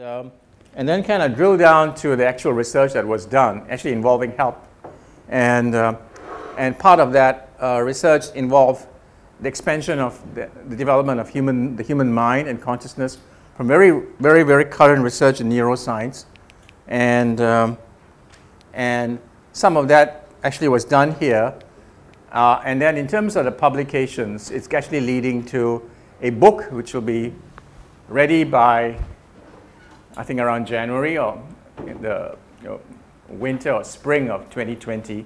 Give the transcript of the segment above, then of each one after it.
Um, and then kind of drill down to the actual research that was done, actually involving HELP. And, uh, and part of that uh, research involved the expansion of the, the, development of human, the human mind and consciousness from very, very, very current research in neuroscience. And, um, and some of that actually was done here. Uh, and then in terms of the publications, it's actually leading to a book which will be ready by I think around January or the you know, winter or spring of 2020.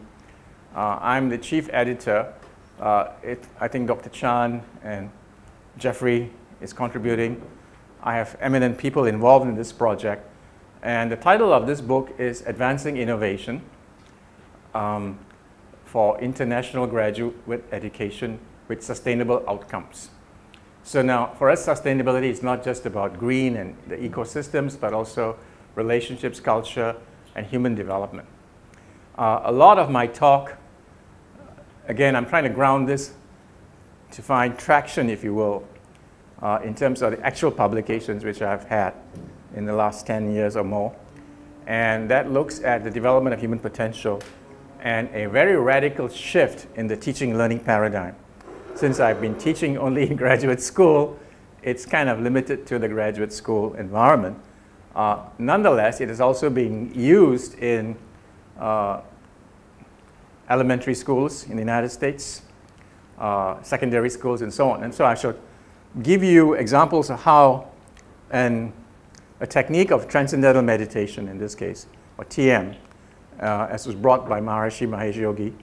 Uh, I'm the chief editor. Uh, it, I think Dr. Chan and Jeffrey is contributing. I have eminent people involved in this project. And the title of this book is Advancing Innovation um, for International Graduate Education with Sustainable Outcomes. So now, for us, sustainability is not just about green and the ecosystems, but also relationships, culture, and human development. Uh, a lot of my talk, again, I'm trying to ground this to find traction, if you will, uh, in terms of the actual publications which I've had in the last 10 years or more. And that looks at the development of human potential and a very radical shift in the teaching learning paradigm since I've been teaching only in graduate school, it's kind of limited to the graduate school environment. Uh, nonetheless, it is also being used in uh, elementary schools in the United States, uh, secondary schools, and so on. And so I shall give you examples of how an, a technique of transcendental meditation, in this case, or TM, uh, as was brought by Maharishi Mahesh Yogi,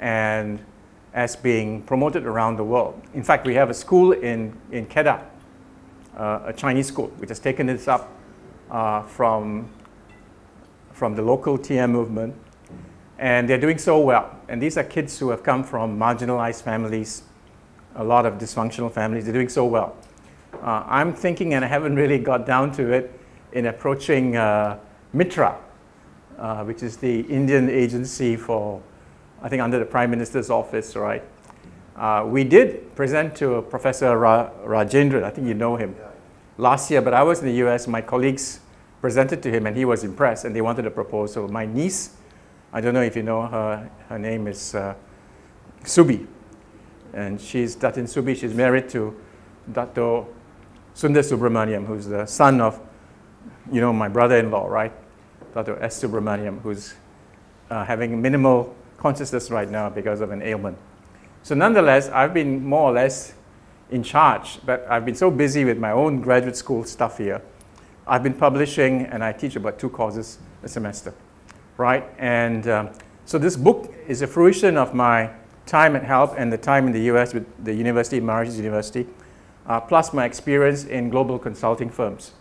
and as being promoted around the world. In fact, we have a school in, in Kedah, uh, a Chinese school, which has taken this up uh, from, from the local TM movement. And they're doing so well. And these are kids who have come from marginalized families, a lot of dysfunctional families. They're doing so well. Uh, I'm thinking, and I haven't really got down to it, in approaching uh, Mitra, uh, which is the Indian agency for I think under the Prime Minister's office, right? Uh, we did present to Professor Ra Rajendran, I think you know him, last year, but I was in the US, my colleagues presented to him and he was impressed and they wanted a proposal. My niece, I don't know if you know her, her name is uh, Subi. And she's Datin Subi, she's married to Dato Sundar Subramaniam, who's the son of, you know, my brother-in-law, right? Dato S. Subramaniam, who's uh, having minimal consciousness right now because of an ailment. So nonetheless, I've been more or less in charge, but I've been so busy with my own graduate school stuff here. I've been publishing and I teach about two courses a semester, right? And um, so this book is a fruition of my time at HELP and the time in the US with the University, of Mauritius University, uh, plus my experience in global consulting firms.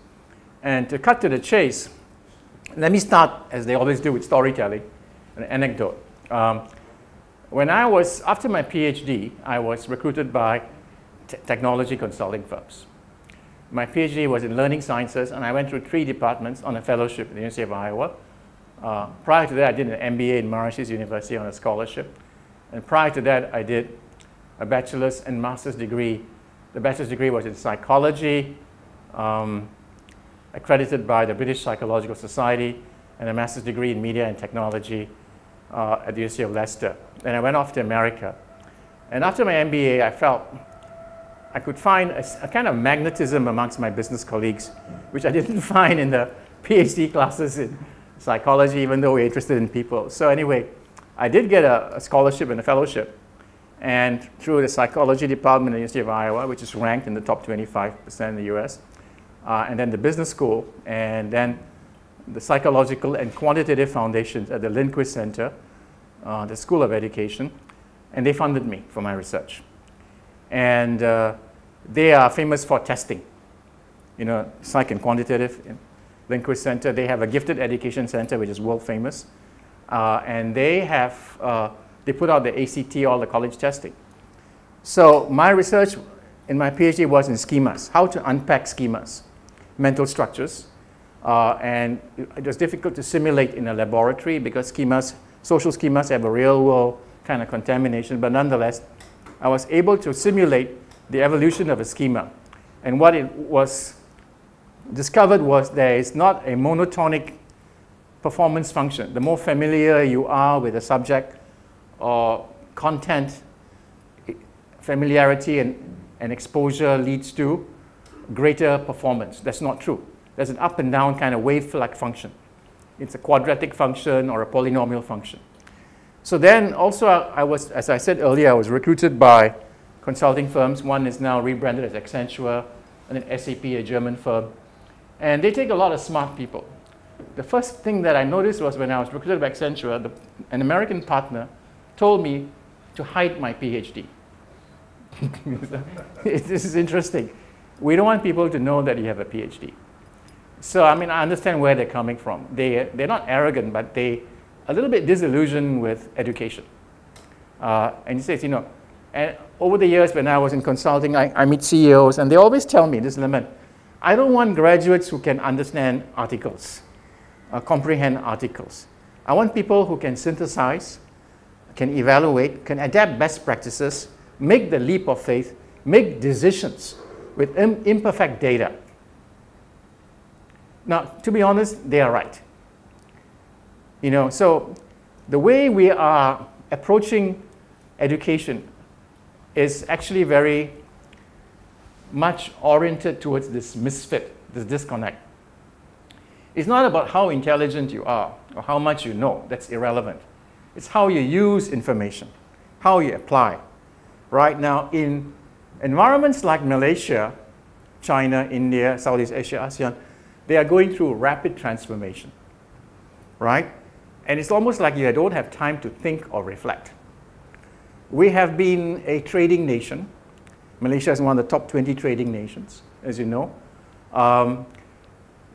And to cut to the chase, let me start, as they always do, with storytelling, an anecdote. Um, when I was, after my PhD, I was recruited by technology consulting firms. My PhD was in learning sciences, and I went through three departments on a fellowship at the University of Iowa. Uh, prior to that, I did an MBA in Mauritius University on a scholarship. And prior to that, I did a bachelor's and master's degree. The bachelor's degree was in psychology, um, accredited by the British Psychological Society, and a master's degree in media and technology uh, at the University of Leicester. And I went off to America. And after my MBA, I felt I could find a, a, kind of magnetism amongst my business colleagues, which I didn't find in the PhD classes in psychology, even though we're interested in people. So anyway, I did get a, a scholarship and a fellowship. And through the psychology department at the University of Iowa, which is ranked in the top 25% in the US, uh, and then the business school, and then the Psychological and Quantitative Foundations at the Lindquist Center, uh, the School of Education, and they funded me for my research. And uh, they are famous for testing. You know, Psych and Quantitative, Lindquist Center, they have a gifted education center which is world famous. Uh, and they have, uh, they put out the ACT, all the college testing. So my research in my PhD was in schemas, how to unpack schemas, mental structures, uh, and it was difficult to simulate in a laboratory because schemas, social schemas have a real world kind of contamination, but nonetheless, I was able to simulate the evolution of a schema. And what it was discovered was there is not a monotonic performance function. The more familiar you are with a subject or content, familiarity and, and exposure leads to greater performance. That's not true. There's an up and down kind of wave-like function. It's a quadratic function or a polynomial function. So then also uh, I was, as I said earlier, I was recruited by consulting firms. One is now rebranded as Accenture, and then SAP, a German firm. And they take a lot of smart people. The first thing that I noticed was when I was recruited by Accenture, the, an American partner told me to hide my PhD. this is interesting. We don't want people to know that you have a PhD. So, I mean, I understand where they're coming from. They, they're not arrogant, but they a little bit disillusioned with education. Uh, and he says, you know, and over the years when I was in consulting, I, I meet CEOs, and they always tell me this limit. I don't want graduates who can understand articles, uh, comprehend articles. I want people who can synthesize, can evaluate, can adapt best practices, make the leap of faith, make decisions with Im imperfect data. Now, to be honest, they are right. You know, so the way we are approaching education is actually very much oriented towards this misfit, this disconnect. It's not about how intelligent you are or how much you know, that's irrelevant. It's how you use information, how you apply. Right now, in environments like Malaysia, China, India, Southeast Asia, ASEAN, they are going through rapid transformation, right? And it's almost like you don't have time to think or reflect. We have been a trading nation. Malaysia is one of the top 20 trading nations, as you know. Um,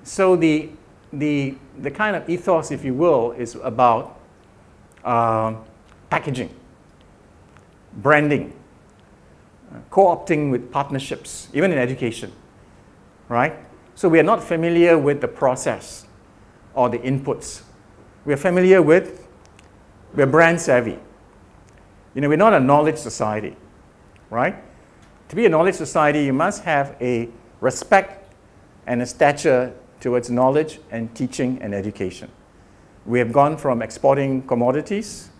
so the, the, the kind of ethos, if you will, is about uh, packaging, branding, uh, co-opting with partnerships, even in education, right? So we are not familiar with the process or the inputs we're familiar with, we're brand savvy. You know, we're not a knowledge society, right? To be a knowledge society, you must have a respect and a stature towards knowledge and teaching and education. We have gone from exporting commodities,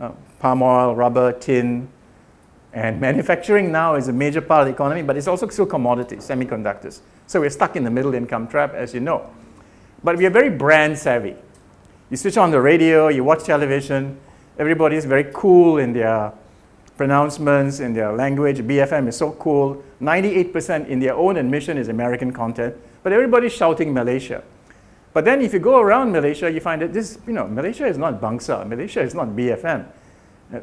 uh, palm oil, rubber, tin, and manufacturing now is a major part of the economy, but it's also still commodities, semiconductors. So we're stuck in the middle income trap, as you know. But we are very brand savvy. You switch on the radio, you watch television, everybody is very cool in their pronouncements, in their language. BFM is so cool. 98% in their own admission is American content, but everybody's shouting Malaysia. But then if you go around Malaysia, you find that this, you know, Malaysia is not Bangsar. Malaysia is not BFM.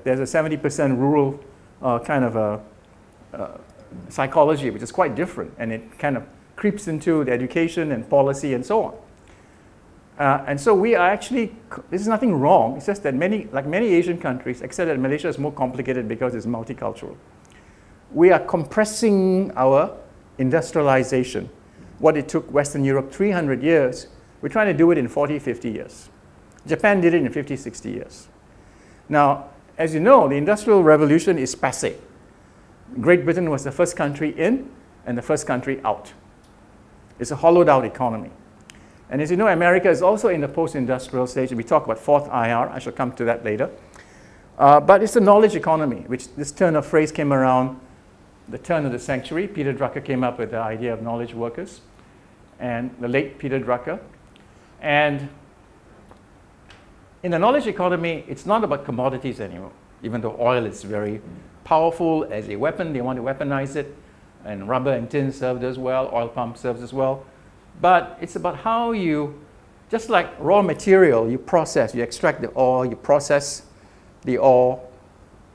There's a 70% rural uh, kind of a, uh, psychology, which is quite different, and it kind of creeps into the education and policy and so on. Uh, and so we are actually, this is nothing wrong, it's just that many, like many Asian countries, except that Malaysia is more complicated because it's multicultural, we are compressing our industrialization. What it took Western Europe 300 years, we're trying to do it in 40, 50 years. Japan did it in 50, 60 years. Now, as you know, the Industrial Revolution is passe. Great Britain was the first country in and the first country out. It's a hollowed out economy. And as you know, America is also in the post-industrial stage. We talk about fourth IR. I shall come to that later. Uh, but it's a knowledge economy, which this turn of phrase came around the turn of the century. Peter Drucker came up with the idea of knowledge workers, and the late Peter Drucker. And in the knowledge economy, it's not about commodities anymore, even though oil is very powerful as a weapon. They want to weaponize it, and rubber and tin served as well, oil palm serves as well. But it's about how you, just like raw material, you process, you extract the ore, you process the ore,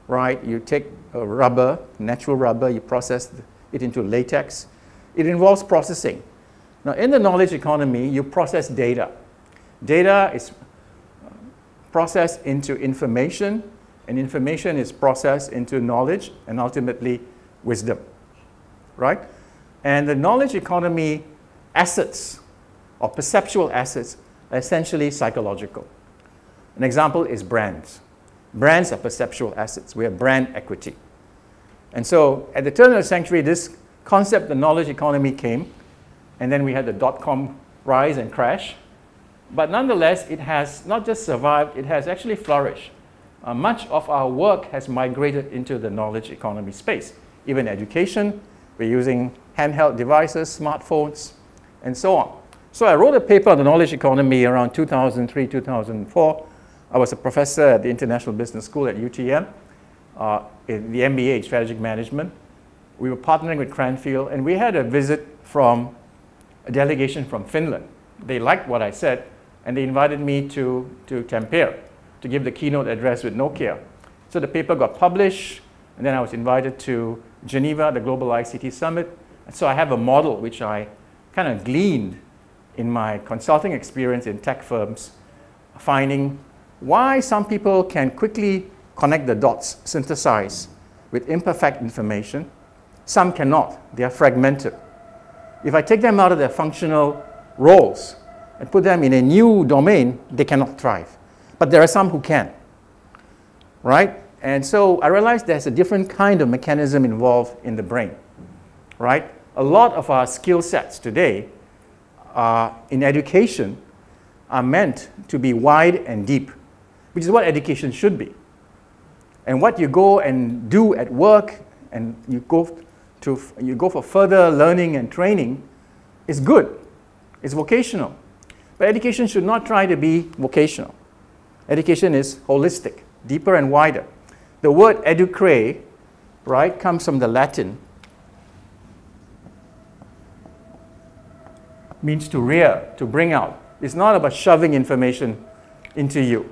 right? You take rubber, natural rubber, you process it into latex. It involves processing. Now, in the knowledge economy, you process data. Data is processed into information, and information is processed into knowledge and ultimately wisdom, right? And the knowledge economy assets or perceptual assets are essentially psychological. An example is brands. Brands are perceptual assets. We have brand equity. And so at the turn of the century, this concept, the knowledge economy came, and then we had the dot-com rise and crash. But nonetheless, it has not just survived, it has actually flourished. Uh, much of our work has migrated into the knowledge economy space. Even education, we're using handheld devices, smartphones, and so on. So I wrote a paper on the knowledge economy around 2003, 2004. I was a professor at the International Business School at UTM, uh, in the MBA Strategic Management. We were partnering with Cranfield, and we had a visit from a delegation from Finland. They liked what I said, and they invited me to, to Tampere to give the keynote address with Nokia. So the paper got published, and then I was invited to Geneva, the Global ICT Summit. And so I have a model which I kind of gleaned in my consulting experience in tech firms, finding why some people can quickly connect the dots, synthesize with imperfect information. Some cannot, they are fragmented. If I take them out of their functional roles and put them in a new domain, they cannot thrive. But there are some who can, right? And so I realized there's a different kind of mechanism involved in the brain, right? A lot of our skill sets today uh, in education are meant to be wide and deep, which is what education should be. And what you go and do at work and you go, to, you go for further learning and training is good. It's vocational. But education should not try to be vocational. Education is holistic, deeper and wider. The word educare, right, comes from the Latin, means to rear, to bring out. It's not about shoving information into you.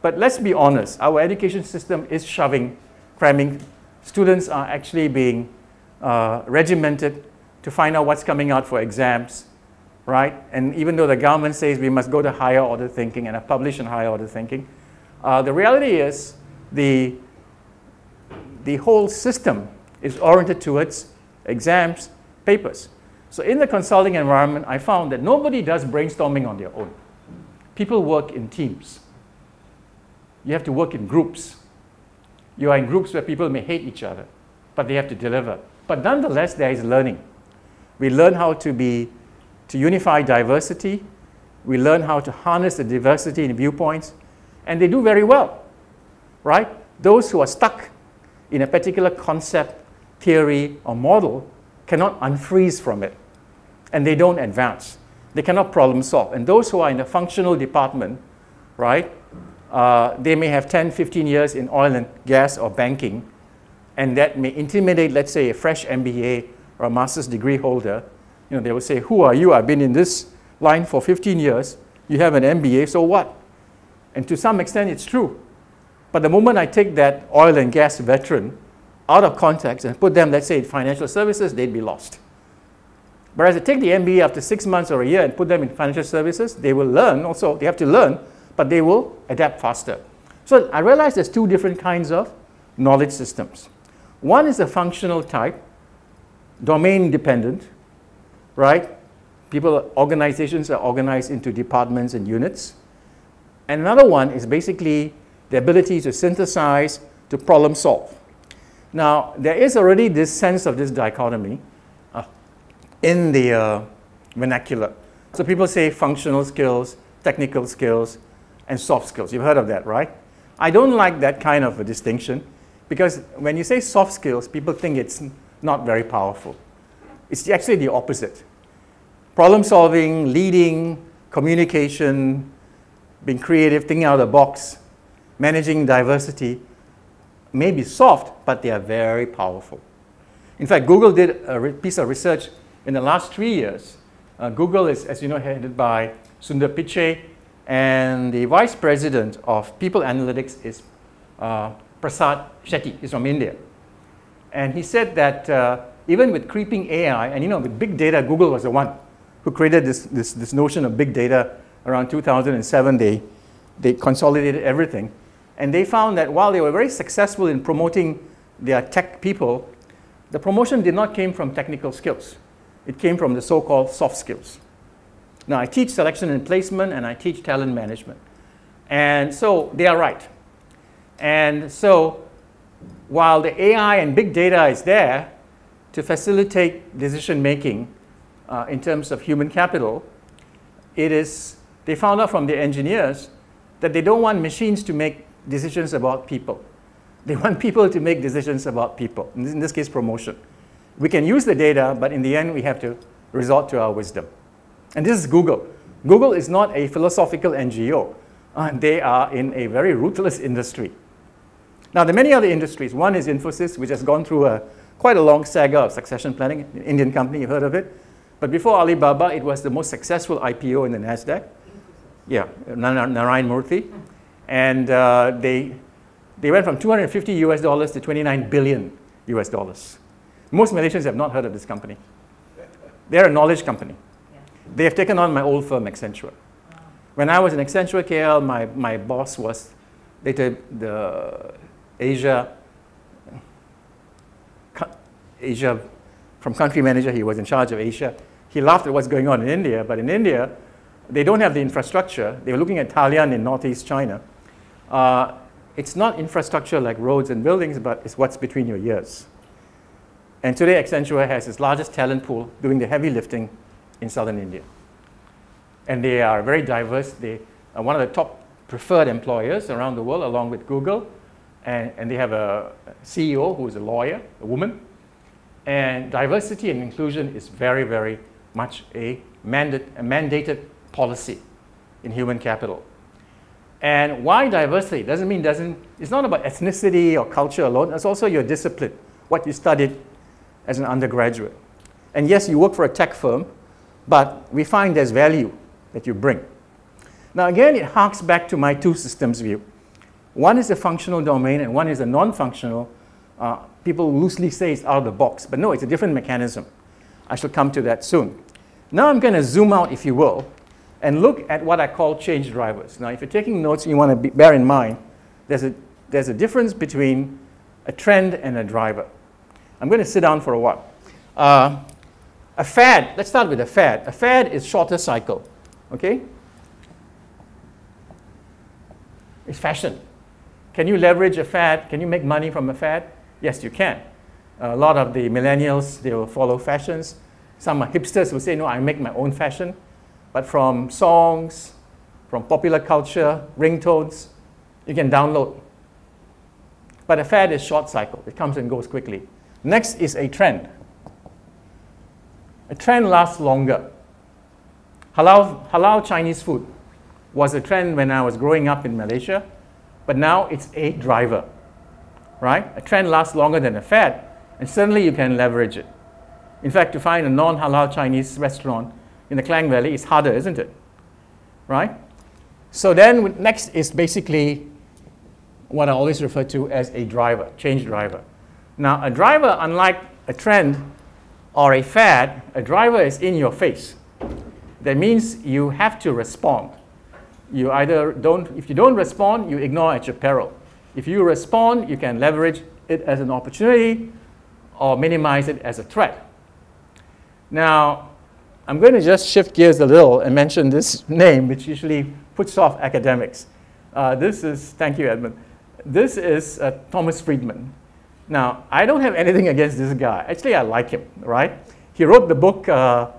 But let's be honest, our education system is shoving, cramming. Students are actually being uh, regimented to find out what's coming out for exams, right? And even though the government says we must go to higher order thinking and publish in higher order thinking, uh, the reality is the, the whole system is oriented towards exams, papers. So in the consulting environment, I found that nobody does brainstorming on their own. People work in teams. You have to work in groups. You are in groups where people may hate each other, but they have to deliver. But nonetheless, there is learning. We learn how to be, to unify diversity. We learn how to harness the diversity in viewpoints, and they do very well, right? Those who are stuck in a particular concept, theory, or model cannot unfreeze from it, and they don't advance. They cannot problem solve. And those who are in the functional department, right, uh, they may have 10, 15 years in oil and gas or banking, and that may intimidate, let's say, a fresh MBA or a master's degree holder. You know, they will say, who are you? I've been in this line for 15 years. You have an MBA, so what? And to some extent, it's true. But the moment I take that oil and gas veteran out of context and put them, let's say, in financial services, they'd be lost. Whereas I take the MBA after six months or a year and put them in financial services, they will learn also, they have to learn but they will adapt faster. So I realize there's two different kinds of knowledge systems. One is a functional type, domain dependent, right? People, organizations are organized into departments and units. And another one is basically the ability to synthesize, to problem solve. Now, there is already this sense of this dichotomy uh, in the uh, vernacular. So people say functional skills, technical skills, and soft skills. You've heard of that, right? I don't like that kind of a distinction because when you say soft skills, people think it's not very powerful. It's actually the opposite. Problem solving, leading, communication, being creative, thinking out of the box, managing diversity may be soft, but they are very powerful. In fact, Google did a piece of research in the last three years. Uh, Google is, as you know, headed by Sundar Pichai, and the vice president of people analytics is uh, Prasad Setty. He's from India. And he said that uh, even with creeping AI, and you know, with big data, Google was the one who created this, this, this notion of big data around 2007. They, they consolidated everything. And they found that while they were very successful in promoting their tech people, the promotion did not come from technical skills. It came from the so-called soft skills. Now, I teach selection and placement, and I teach talent management. And so they are right. And so while the AI and big data is there to facilitate decision making, uh, in terms of human capital, it is, they found out from the engineers that they don't want machines to make decisions about people. They want people to make decisions about people, in this, case, promotion. We can use the data, but in the end, we have to resort to our wisdom. And this is Google. Google is not a philosophical NGO. Uh, they are in a very ruthless industry. Now, there are many other industries. One is Infosys, which has gone through a, quite a long saga of succession planning, an Indian company, you've heard of it. But before Alibaba, it was the most successful IPO in the NASDAQ. Yeah, Narayan Murthy. And uh, they, they went from 250 US dollars to 29 billion US dollars. Most Malaysians have not heard of this company. They're a knowledge company. Yeah. They have taken on my old firm, Accenture. When I was in Accenture KL, my, my boss was later the Asia, Asia, from country manager, he was in charge of Asia. He laughed at what's going on in India, but in India, they don't have the infrastructure. They were looking at Dalian in northeast China. Uh, it's not infrastructure like roads and buildings, but it's what's between your ears. And today, Accenture has its largest talent pool doing the heavy lifting in southern India and they are very diverse. They are one of the top preferred employers around the world, along with Google. And, and they have a CEO who is a lawyer, a woman. And diversity and inclusion is very, very much a, mandate, a mandated policy in human capital. And why diversity? Doesn't mean doesn't, it's not about ethnicity or culture alone, it's also your discipline, what you studied as an undergraduate. And yes, you work for a tech firm, but we find there's value that you bring. Now again, it harks back to my two systems view. One is a functional domain and one is a non-functional. Uh, people loosely say it's out of the box, but no, it's a different mechanism. I shall come to that soon. Now I'm going to zoom out, if you will, and look at what I call change drivers. Now, if you're taking notes, you want to be, bear in mind there's a, there's a difference between a trend and a driver. I'm going to sit down for a while. Uh, a fad, let's start with a fad. A fad is shorter cycle. Okay? It's fashion. Can you leverage a fad? Can you make money from a fad? Yes, you can. A lot of the millennials, they will follow fashions. Some hipsters will say, no, I make my own fashion. But from songs, from popular culture, ringtones, you can download. But a fad is short cycle. It comes and goes quickly. Next is a trend. A trend lasts longer. Halal, halal Chinese food was a trend when I was growing up in Malaysia, but now it's a driver, right? A trend lasts longer than a fad, and suddenly you can leverage it. In fact, to find a non-halal Chinese restaurant in the Klang Valley is harder, isn't it? Right? So then next is basically what I always refer to as a driver, change driver. Now, a driver, unlike a trend or a fad, a driver is in your face. That means you have to respond. You either don't, if you don't respond, you ignore at your peril. If you respond, you can leverage it as an opportunity or minimize it as a threat. Now, I'm going to just shift gears a little and mention this name, which usually puts off academics. Uh, this is, thank you, Edmund. This is uh, Thomas Friedman. Now, I don't have anything against this guy. Actually, I like him, right? He wrote the book uh,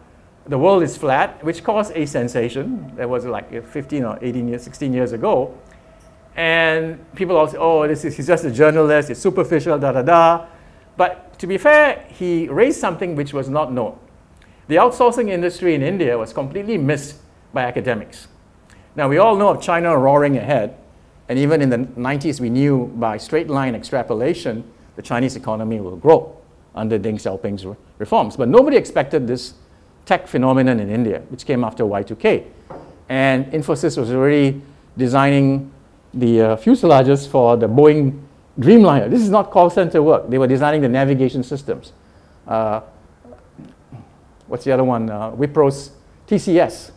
the world is flat, which caused a sensation. That was like 15 or 18 years, 16 years ago. And people all say, oh, this is, he's just a journalist, it's superficial, da da da. But to be fair, he raised something which was not known. The outsourcing industry in India was completely missed by academics. Now, we all know of China roaring ahead, and even in the 90s, we knew by straight line extrapolation the Chinese economy will grow under Deng Xiaoping's reforms. But nobody expected this tech phenomenon in India, which came after Y2K. And Infosys was already designing the uh, fuselages for the Boeing Dreamliner. This is not call center work. They were designing the navigation systems. Uh, what's the other one? Uh, Wipro's TCS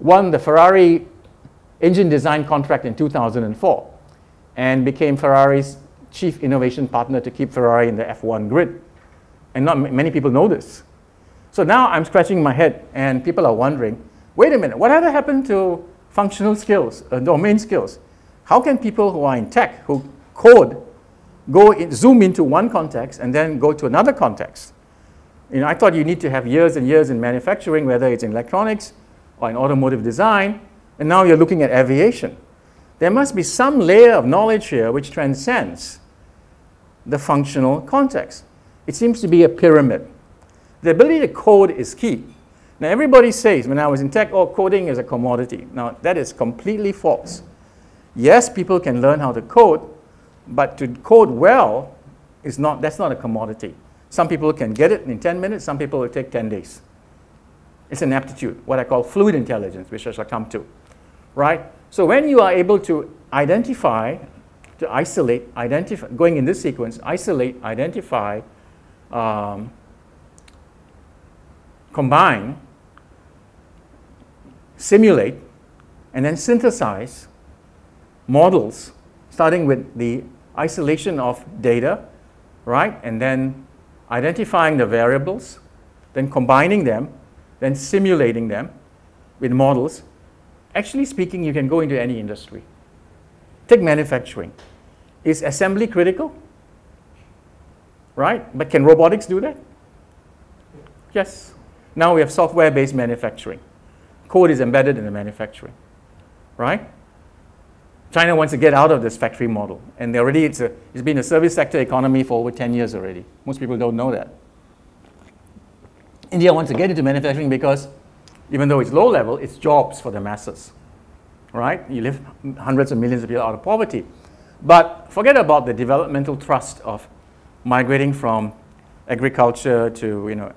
won the Ferrari engine design contract in 2004 and became Ferrari's chief innovation partner to keep Ferrari in the F1 grid. And not many people know this. So now I'm scratching my head and people are wondering, wait a minute, whatever happened to functional skills, uh, domain skills? How can people who are in tech, who code, go in, zoom into one context and then go to another context? You know, I thought you need to have years and years in manufacturing, whether it's in electronics or in automotive design, and now you're looking at aviation. There must be some layer of knowledge here which transcends the functional context. It seems to be a pyramid. The ability to code is key. Now, everybody says when I was in tech, oh, coding is a commodity. Now, that is completely false. Yes, people can learn how to code, but to code well is not, that's not a commodity. Some people can get it in 10 minutes, some people will take 10 days. It's an aptitude, what I call fluid intelligence, which I shall come to. Right? So when you are able to identify, to isolate, identify, going in this sequence, isolate, identify, um, combine, simulate, and then synthesize models, starting with the isolation of data, right? And then identifying the variables, then combining them, then simulating them with models. Actually speaking, you can go into any industry. Take manufacturing. Is assembly critical? Right? But can robotics do that? Yes. Now we have software-based manufacturing. Code is embedded in the manufacturing. Right? China wants to get out of this factory model. And already it's, a, it's been a service sector economy for over 10 years already. Most people don't know that. India wants to get into manufacturing because even though it's low level, it's jobs for the masses. Right? You lift hundreds of millions of people out of poverty. But forget about the developmental trust of migrating from agriculture to, you know,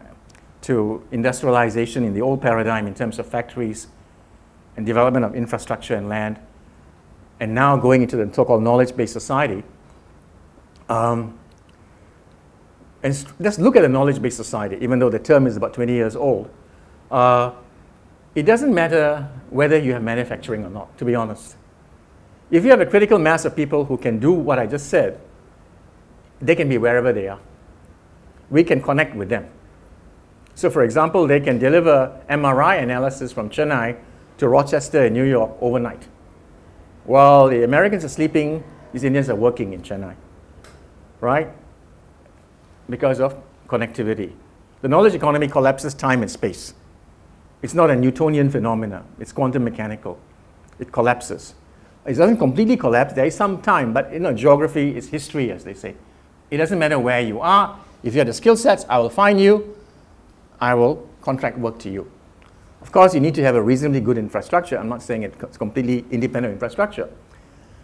to industrialization in the old paradigm in terms of factories and development of infrastructure and land and now going into the so-called knowledge-based society, um, and let's look at a knowledge-based society, even though the term is about 20 years old. Uh, it doesn't matter whether you have manufacturing or not, to be honest. If you have a critical mass of people who can do what I just said, they can be wherever they are. We can connect with them. So for example, they can deliver MRI analysis from Chennai to Rochester in New York overnight. While the Americans are sleeping, these Indians are working in Chennai, right? Because of connectivity. The knowledge economy collapses time and space. It's not a Newtonian phenomenon. It's quantum mechanical. It collapses. It doesn't completely collapse. There is some time, but you know, geography is history, as they say. It doesn't matter where you are. If you have the skill sets, I will find you. I will contract work to you. Of course, you need to have a reasonably good infrastructure. I'm not saying it's completely independent infrastructure.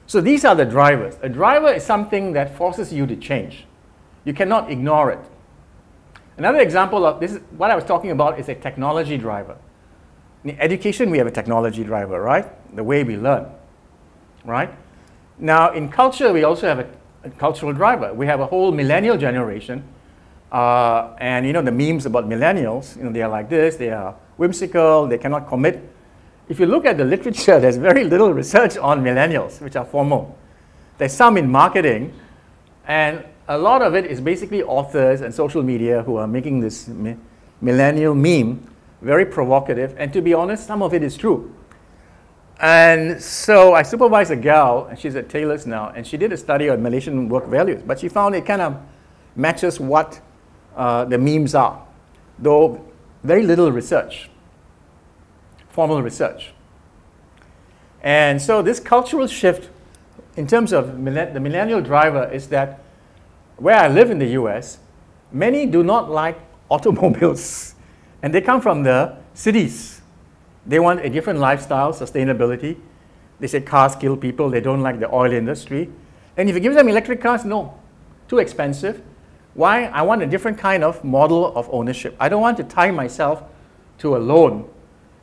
So these are the drivers. A driver is something that forces you to change. You cannot ignore it. Another example of this, is, what I was talking about is a technology driver. In education, we have a technology driver, right? The way we learn, right? Now, in culture, we also have a, a cultural driver. We have a whole millennial generation. Uh, and you know, the memes about millennials, you know, they are like this, they are whimsical, they cannot commit. If you look at the literature, there's very little research on millennials, which are formal. There's some in marketing, and a lot of it is basically authors and social media who are making this mi millennial meme very provocative, and to be honest, some of it is true. And so I supervised a gal, and she's at Taylor's now, and she did a study on Malaysian work values, but she found it kind of matches what uh, the memes are, though very little research formal research. And so this cultural shift in terms of the millennial driver is that where I live in the US, many do not like automobiles. And they come from the cities. They want a different lifestyle, sustainability. They say cars kill people. They don't like the oil industry. And if you give them electric cars, no, too expensive. Why? I want a different kind of model of ownership. I don't want to tie myself to a loan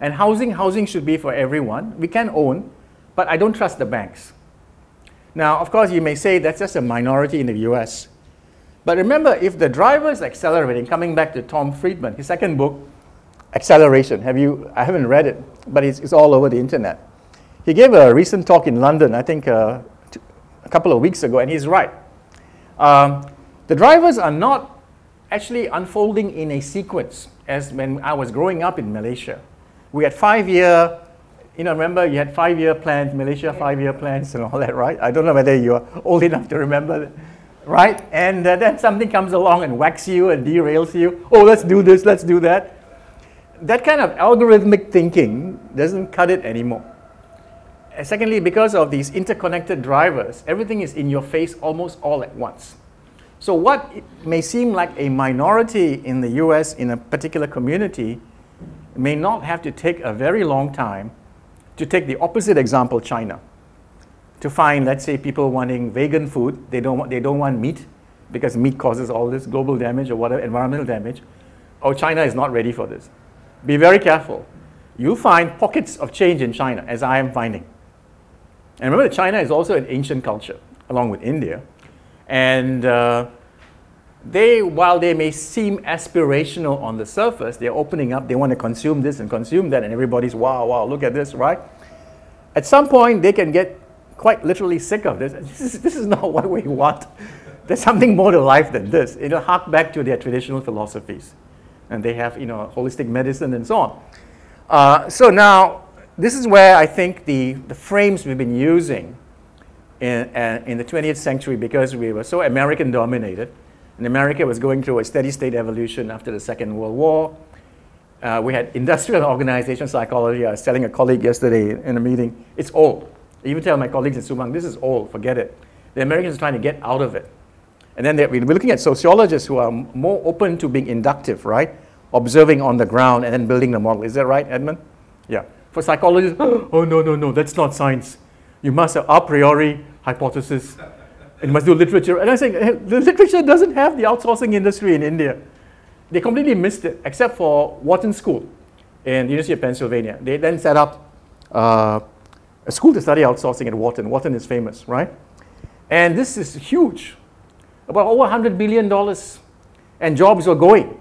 and housing, housing should be for everyone. We can own, but I don't trust the banks. Now, of course, you may say that's just a minority in the US. But remember, if the driver is accelerating, coming back to Tom Friedman, his second book, Acceleration. Have you, I haven't read it, but it's, it's all over the internet. He gave a recent talk in London, I think uh, a couple of weeks ago, and he's right. Um, the drivers are not actually unfolding in a sequence as when I was growing up in Malaysia we had five-year, you know, remember you had five-year plans, Malaysia five-year plans and all that, right? I don't know whether you're old enough to remember right? And uh, then something comes along and whacks you and derails you. Oh, let's do this, let's do that. That kind of algorithmic thinking doesn't cut it anymore. And secondly, because of these interconnected drivers, everything is in your face almost all at once. So what may seem like a minority in the US in a particular community may not have to take a very long time to take the opposite example, China, to find, let's say, people wanting vegan food. They don't want, they don't want meat because meat causes all this global damage or whatever, environmental damage. Oh, China is not ready for this. Be very careful. You'll find pockets of change in China, as I am finding. And remember, China is also an ancient culture, along with India. And uh, they, while they may seem aspirational on the surface, they're opening up, they want to consume this and consume that, and everybody's, wow, wow, look at this, right? At some point, they can get quite literally sick of this. This is, this is not what we want. There's something more to life than this. It'll hark back to their traditional philosophies. And they have, you know, holistic medicine and so on. Uh, so now, this is where I think the, the frames we've been using in, uh, in the 20th century, because we were so American dominated, and America was going through a steady state evolution after the Second World War. Uh, we had industrial organization psychology. I was telling a colleague yesterday in a meeting, it's old. I even tell my colleagues in Sumang, this is old, forget it. The Americans are trying to get out of it. And then we're looking at sociologists who are more open to being inductive, right? Observing on the ground and then building the model. Is that right, Edmund? Yeah. For psychologists, oh, no, no, no, that's not science. You must have a priori hypothesis and you must do literature. And I'm saying, the literature doesn't have the outsourcing industry in India. They completely missed it, except for Wharton School in the University of Pennsylvania. They then set up uh, a school to study outsourcing at Wharton. Wharton is famous, right? And this is huge, about over $100 billion. And jobs were going.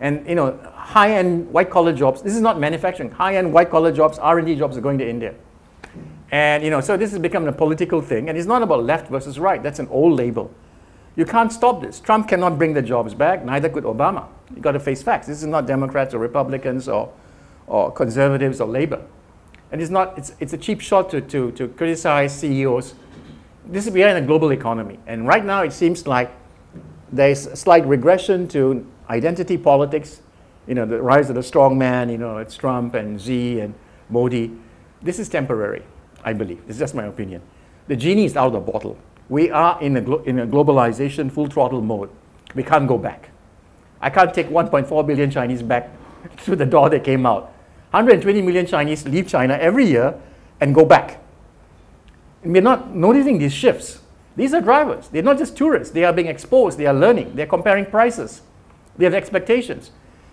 And, you know, high-end white-collar jobs. This is not manufacturing. High-end white-collar jobs, R&D jobs are going to India. And you know, so this has become a political thing, and it's not about left versus right. That's an old label. You can't stop this. Trump cannot bring the jobs back, neither could Obama. You've got to face facts. This is not Democrats or Republicans or, or conservatives or labor. And it's not, it's, it's a cheap shot to, to, to criticize CEOs. This is, we are in a global economy. And right now it seems like there's a slight regression to identity politics. You know, the rise of the strong man, you know, it's Trump and Xi and Modi. This is temporary. I believe. It's just my opinion. The genie is out of the bottle. We are in a, in a globalization full throttle mode. We can't go back. I can't take 1.4 billion Chinese back through the door they came out. 120 million Chinese leave China every year and go back. And we're not noticing these shifts. These are drivers. They're not just tourists. They are being exposed. They are learning. They're comparing prices. They have expectations.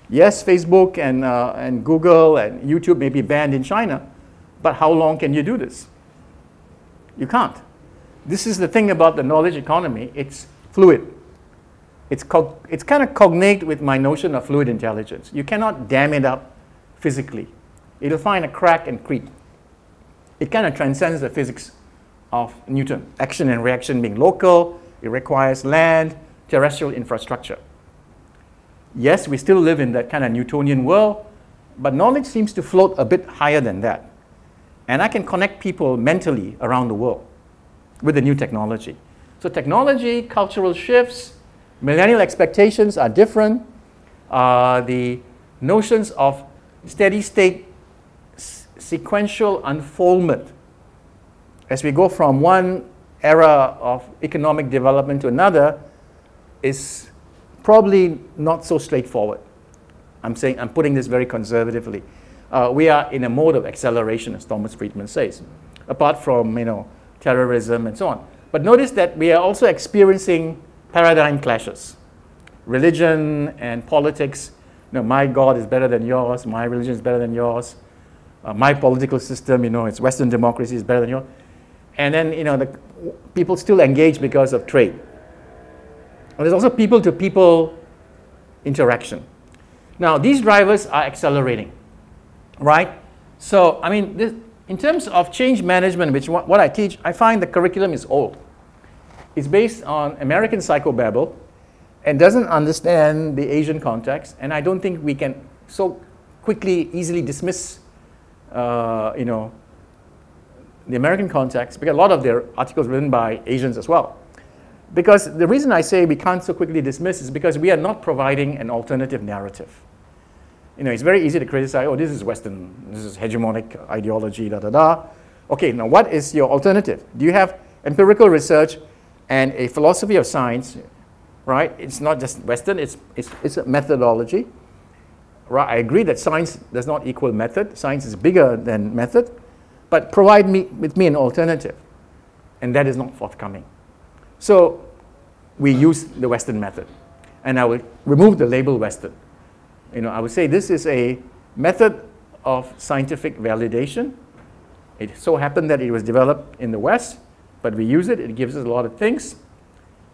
Yes, Facebook and, uh, and Google and YouTube may be banned in China, but how long can you do this? You can't. This is the thing about the knowledge economy. It's fluid. It's, it's kind of cognate with my notion of fluid intelligence. You cannot dam it up physically. It'll find a crack and creep. It kind of transcends the physics of Newton. Action and reaction being local, it requires land, terrestrial infrastructure. Yes, we still live in that kind of Newtonian world, but knowledge seems to float a bit higher than that. And I can connect people mentally around the world with the new technology. So technology, cultural shifts, millennial expectations are different. Uh, the notions of steady state sequential unfoldment as we go from one era of economic development to another is probably not so straightforward. I'm saying I'm putting this very conservatively uh, we are in a mode of acceleration, as Thomas Friedman says, apart from you know, terrorism and so on. But notice that we are also experiencing paradigm clashes. Religion and politics, you know, my God is better than yours, my religion is better than yours, uh, my political system, you know, it's Western democracy is better than yours. And then, you know, the, people still engage because of trade. And there's also people-to-people -people interaction. Now, these drivers are accelerating right? So, I mean, this, in terms of change management, which what, I teach, I find the curriculum is old. It's based on American psychobabble and doesn't understand the Asian context. And I don't think we can so quickly, easily dismiss, uh, you know, the American context because a lot of their articles written by Asians as well. because the reason I say we can't so quickly dismiss is because we are not providing an alternative narrative. You know, it's very easy to criticize, oh, this is Western, this is hegemonic ideology, da da da. Okay, now what is your alternative? Do you have empirical research and a philosophy of science, right? It's not just Western, it's, it's, it's a methodology. Right? I agree that science does not equal method. Science is bigger than method, but provide me with me an alternative. And that is not forthcoming. So we use the Western method. And I will remove the label Western. You know, I would say this is a method of scientific validation. It so happened that it was developed in the West, but we use it. It gives us a lot of things.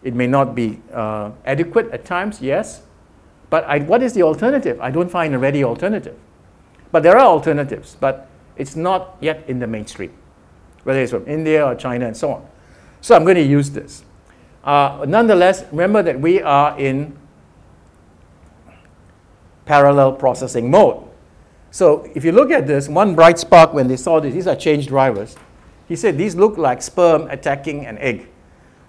It may not be uh, adequate at times, yes. But I, what is the alternative? I don't find a ready alternative. But there are alternatives, but it's not yet in the mainstream, whether it's from India or China and so on. So I'm going to use this. Uh, nonetheless, remember that we are in parallel processing mode. So if you look at this, one bright spark when they saw this, these are change drivers. He said these look like sperm attacking an egg.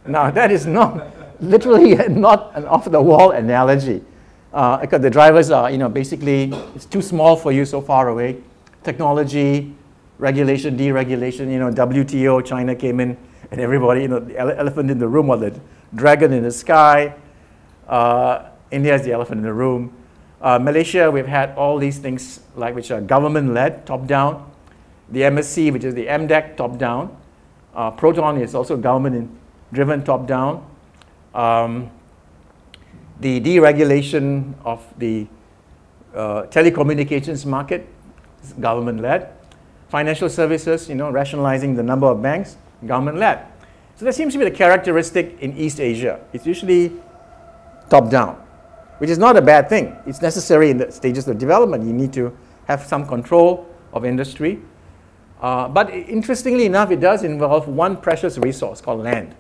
Now that is not literally not an off-the-wall analogy. Uh, because the drivers are, you know, basically it's too small for you so far away. Technology, regulation, deregulation, you know, WTO, China came in and everybody, you know, the ele elephant in the room or the dragon in the sky. Uh, India is the elephant in the room. Uh, Malaysia, we've had all these things like which are government-led, top-down. The MSC, which is the MDEC, top-down. Uh, Proton is also government-driven, top-down. Um, the deregulation of the uh, telecommunications market government-led. Financial services, you know, rationalizing the number of banks, government-led. So that seems to be the characteristic in East Asia. It's usually top-down, which is not a bad thing. It's necessary in the stages of development. You need to have some control of industry. Uh, but interestingly enough, it does involve one precious resource called land.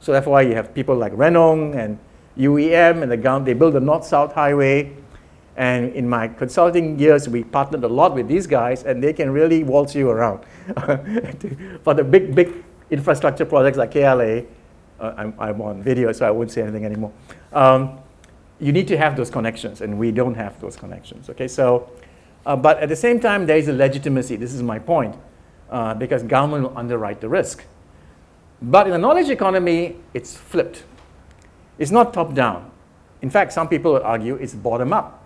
So that's why you have people like Renong and UEM and the government, they build the North-South Highway. And in my consulting years, we partnered a lot with these guys, and they can really waltz you around. For the big, big infrastructure projects like KLA, uh, I'm, I'm, on video, so I won't say anything anymore. Um, you need to have those connections, and we don't have those connections. Okay, so, uh, but at the same time, there is a legitimacy. This is my point, uh, because government will underwrite the risk. But in the knowledge economy, it's flipped. It's not top down. In fact, some people would argue it's bottom up.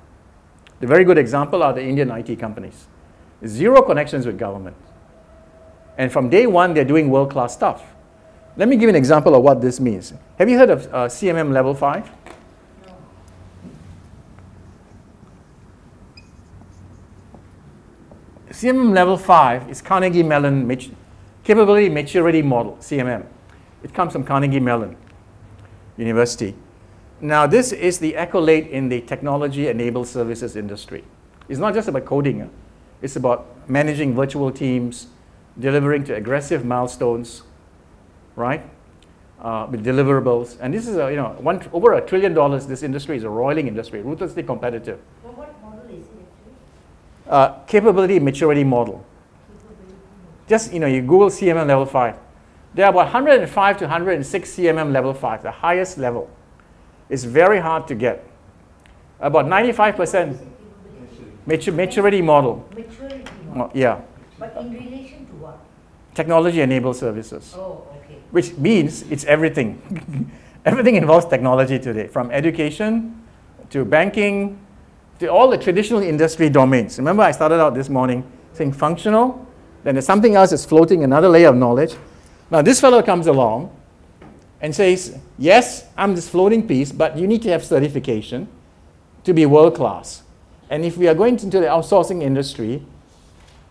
The very good example are the Indian IT companies. Zero connections with government. And from day one, they're doing world class stuff. Let me give you an example of what this means. Have you heard of uh, CMM level 5? CMM level 5 is Carnegie Mellon mat Capability Maturity Model, CMM. It comes from Carnegie Mellon. University. Now, this is the accolade in the technology-enabled services industry. It's not just about coding. It's about managing virtual teams, delivering to aggressive milestones, right? Uh, with deliverables. And this is, a, you know, one, over a trillion dollars, this industry is a roiling industry, ruthlessly competitive. Well, what model is it actually? Uh, capability maturity model. Just, you know, you Google CMM level 5. There are about 105 to 106 CMM level 5, the highest level. It's very hard to get. About 95% matur maturity model. Maturity model. yeah, But in relation to what? technology enabled services, Oh, okay. which means it's everything. everything involves technology today, from education to banking to all the traditional industry domains. Remember, I started out this morning saying functional, then there's something else that's floating, another layer of knowledge. Now, this fellow comes along and says, Yes, I'm this floating piece, but you need to have certification to be world class. And if we are going into the outsourcing industry,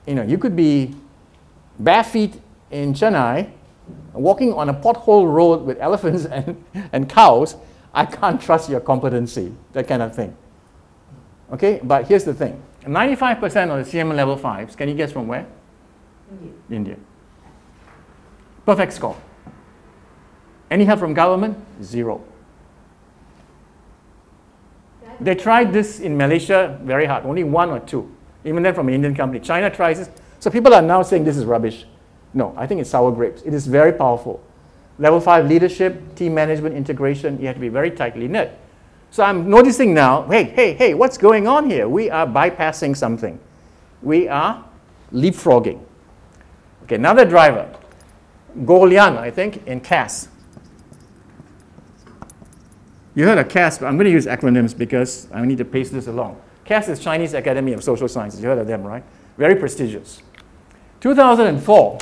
you know, you could be bare feet in Chennai, walking on a pothole road with elephants and, and cows. I can't trust your competency, that kind of thing. Okay, but here's the thing 95% of the CM level 5s, can you guess from where? India. India. Perfect score. Any help from government? Zero. They tried this in Malaysia very hard, only one or two, even then from an Indian company. China tries this. So people are now saying this is rubbish. No, I think it's sour grapes. It is very powerful. Level five, leadership, team management, integration. You have to be very tightly knit. So I'm noticing now, hey, hey, hey, what's going on here? We are bypassing something. We are leapfrogging. Okay, another driver, Golian, I think, in CAS. You heard of CAS, but I'm going to use acronyms because I need to paste this along. CAS is Chinese Academy of Social Sciences. You heard of them, right? Very prestigious. 2004,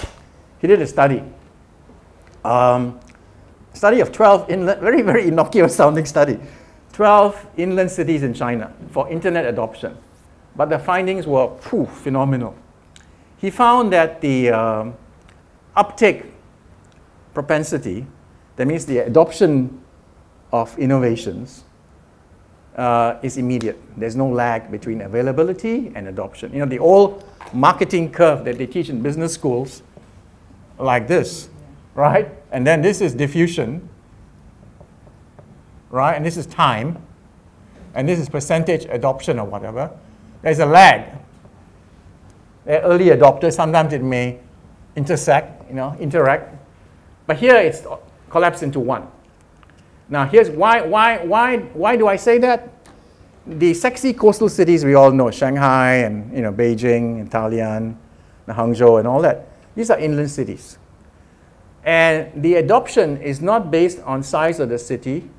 he did a study. Um, study of 12 inland, very, very innocuous sounding study. 12 inland cities in China for internet adoption. But the findings were phew, phenomenal. He found that the um, uptake propensity, that means the adoption of innovations, uh, is immediate. There's no lag between availability and adoption. You know, the old marketing curve that they teach in business schools, like this, right? And then this is diffusion, right? And this is time, and this is percentage adoption or whatever. There's a lag. They're early adopters, sometimes it may intersect, you know, interact. But here it's collapsed into one. Now here's why, why, why, why do I say that? The sexy coastal cities we all know, Shanghai and you know, Beijing and Dalian, Hangzhou and all that, these are inland cities. And the adoption is not based on size of the city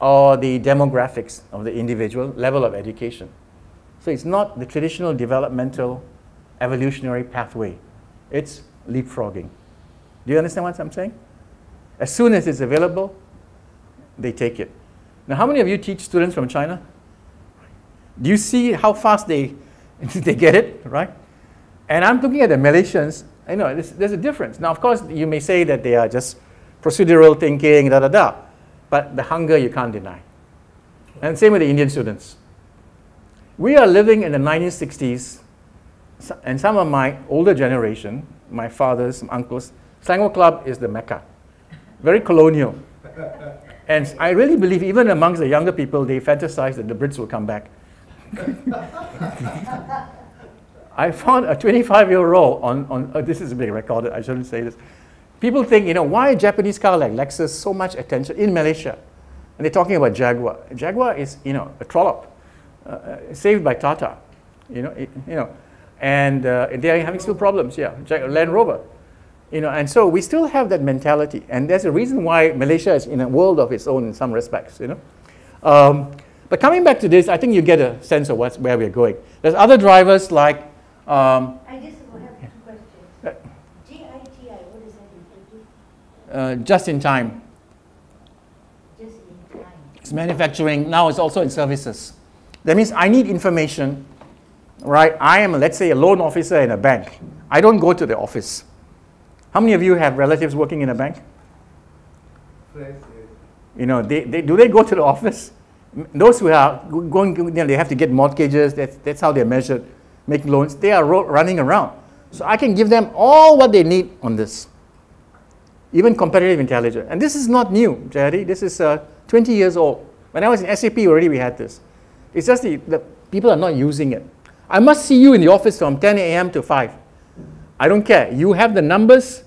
or the demographics of the individual level of education. So it's not the traditional developmental evolutionary pathway. It's leapfrogging. Do you understand what I'm saying? As soon as it's available, they take it. Now, how many of you teach students from China? Do you see how fast they, they get it, right? And I'm looking at the Malaysians, I know there's, there's a difference. Now, of course, you may say that they are just procedural thinking, da da da, but the hunger you can't deny. And same with the Indian students. We are living in the 1960s, and some of my older generation, my fathers, uncles, Selangor Club is the Mecca. Very colonial. And I really believe, even amongst the younger people, they fantasize that the Brits will come back. I found a 25 year old on, on oh, this is being recorded, I shouldn't say this. People think, you know, why Japanese car like Lexus so much attention in Malaysia? And they're talking about Jaguar. Jaguar is, you know, a trollop, uh, uh saved by Tata, you know, it, you know, and uh, they're having still problems, yeah, Land Rover. You know, and so we still have that mentality. And there's a reason why Malaysia is in a world of its own in some respects, you know. Um, but coming back to this, I think you get a sense of what's, where we're going. There's other drivers like... Um, I just have two questions. Uh, JITI, what is that uh, just in time. Just in time. It's manufacturing. Now it's also in services. That means I need information, right? I am, let's say, a loan officer in a bank. I don't go to the office. How many of you have relatives working in a bank? You know, they, they, do they go to the office? Those who are going, you know, they have to get mortgages, that's, that's how they're measured, make loans. They are running around. So I can give them all what they need on this, even competitive intelligence. And this is not new, Jerry. This is uh, 20 years old. When I was in SAP, already we had this. It's just the, the people are not using it. I must see you in the office from 10 a.m. to 5. I don't care. You have the numbers,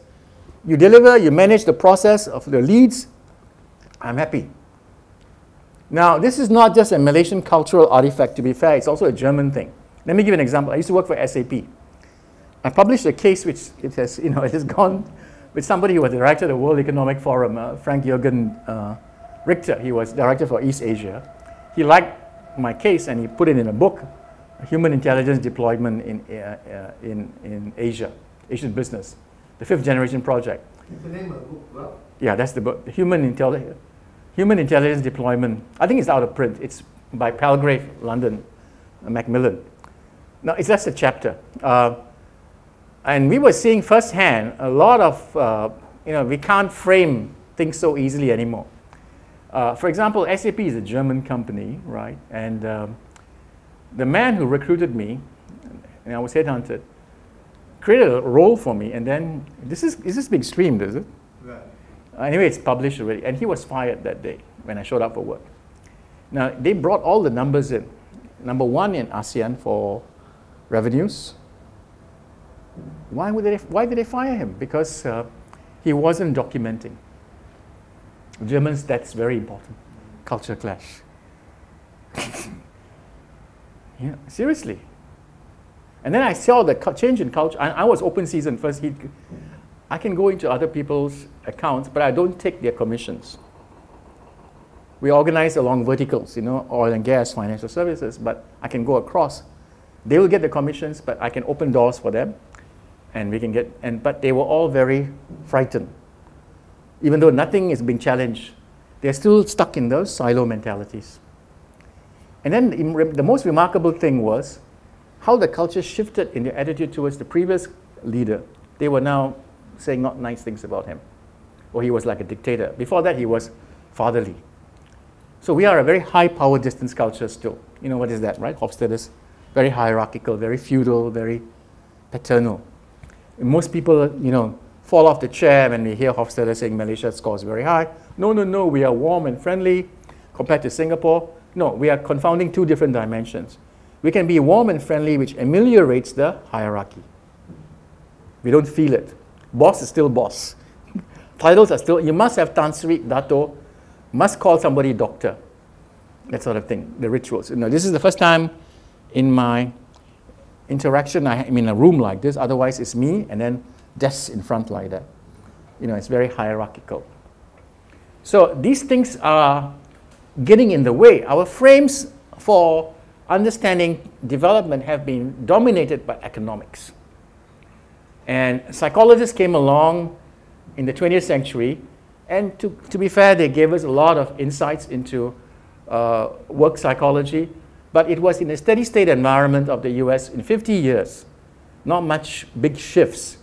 you deliver, you manage the process of the leads. I'm happy. Now, this is not just a Malaysian cultural artifact, to be fair, it's also a German thing. Let me give an example. I used to work for SAP. I published a case which it has, you know, it has gone with somebody who was director of the World Economic Forum, uh, Frank Jürgen uh, Richter. He was director for East Asia. He liked my case and he put it in a book, Human Intelligence Deployment in, uh, uh in, in Asia, Asian Business, the fifth generation project. the name of the book, well? Yeah, that's the book, Human Intelligence Human Intelligence Deployment. I think it's out of print. It's by Palgrave, London, uh, Macmillan. Now, it's just a chapter. And we were seeing firsthand a lot of, uh, you know, we can't frame things so easily anymore. Uh, for example, SAP is a German company, right? And um, the man who recruited me, and I was headhunted, created a role for me, and then this is, is this being streamed, is it? Uh, anyway, it's published already. And he was fired that day when I showed up for work. Now, they brought all the numbers in. Number one in ASEAN for revenues. Why, would they, why did they fire him? Because uh, he wasn't documenting. Germans, that's very important. Culture clash. yeah, seriously. And then I saw the change in culture. I, I was open season first. He'd, I can go into other people's accounts, but I don't take their commissions. We organize along verticals, you know, oil and gas, financial services, but I can go across. They will get the commissions, but I can open doors for them, and we can get. And but they were all very frightened, even though nothing is being challenged. They're still stuck in those silo mentalities. And then the most remarkable thing was how the culture shifted in their attitude towards the previous leader. They were now saying not nice things about him, or he was like a dictator. Before that, he was fatherly. So we are a very high power distance culture still. You know what is that, right? Hofstede's very hierarchical, very feudal, very paternal. Most people, you know, fall off the chair when we hear Hofstede saying Malaysia scores very high. No, no, no, we are warm and friendly compared to Singapore. No, we are confounding two different dimensions. We can be warm and friendly, which ameliorates the hierarchy. We don't feel it. Boss is still boss. Titles are still, you must have Tan Sri, Dato, must call somebody doctor, that sort of thing, the rituals. You know, this is the first time in my interaction I'm in a room like this, otherwise it's me and then desks in front like that. You know, it's very hierarchical. So these things are getting in the way. Our frames for understanding development have been dominated by economics. And psychologists came along in the 20th century, and to, to be fair, they gave us a lot of insights into uh, work psychology, but it was in a steady state environment of the US in 50 years, not much big shifts.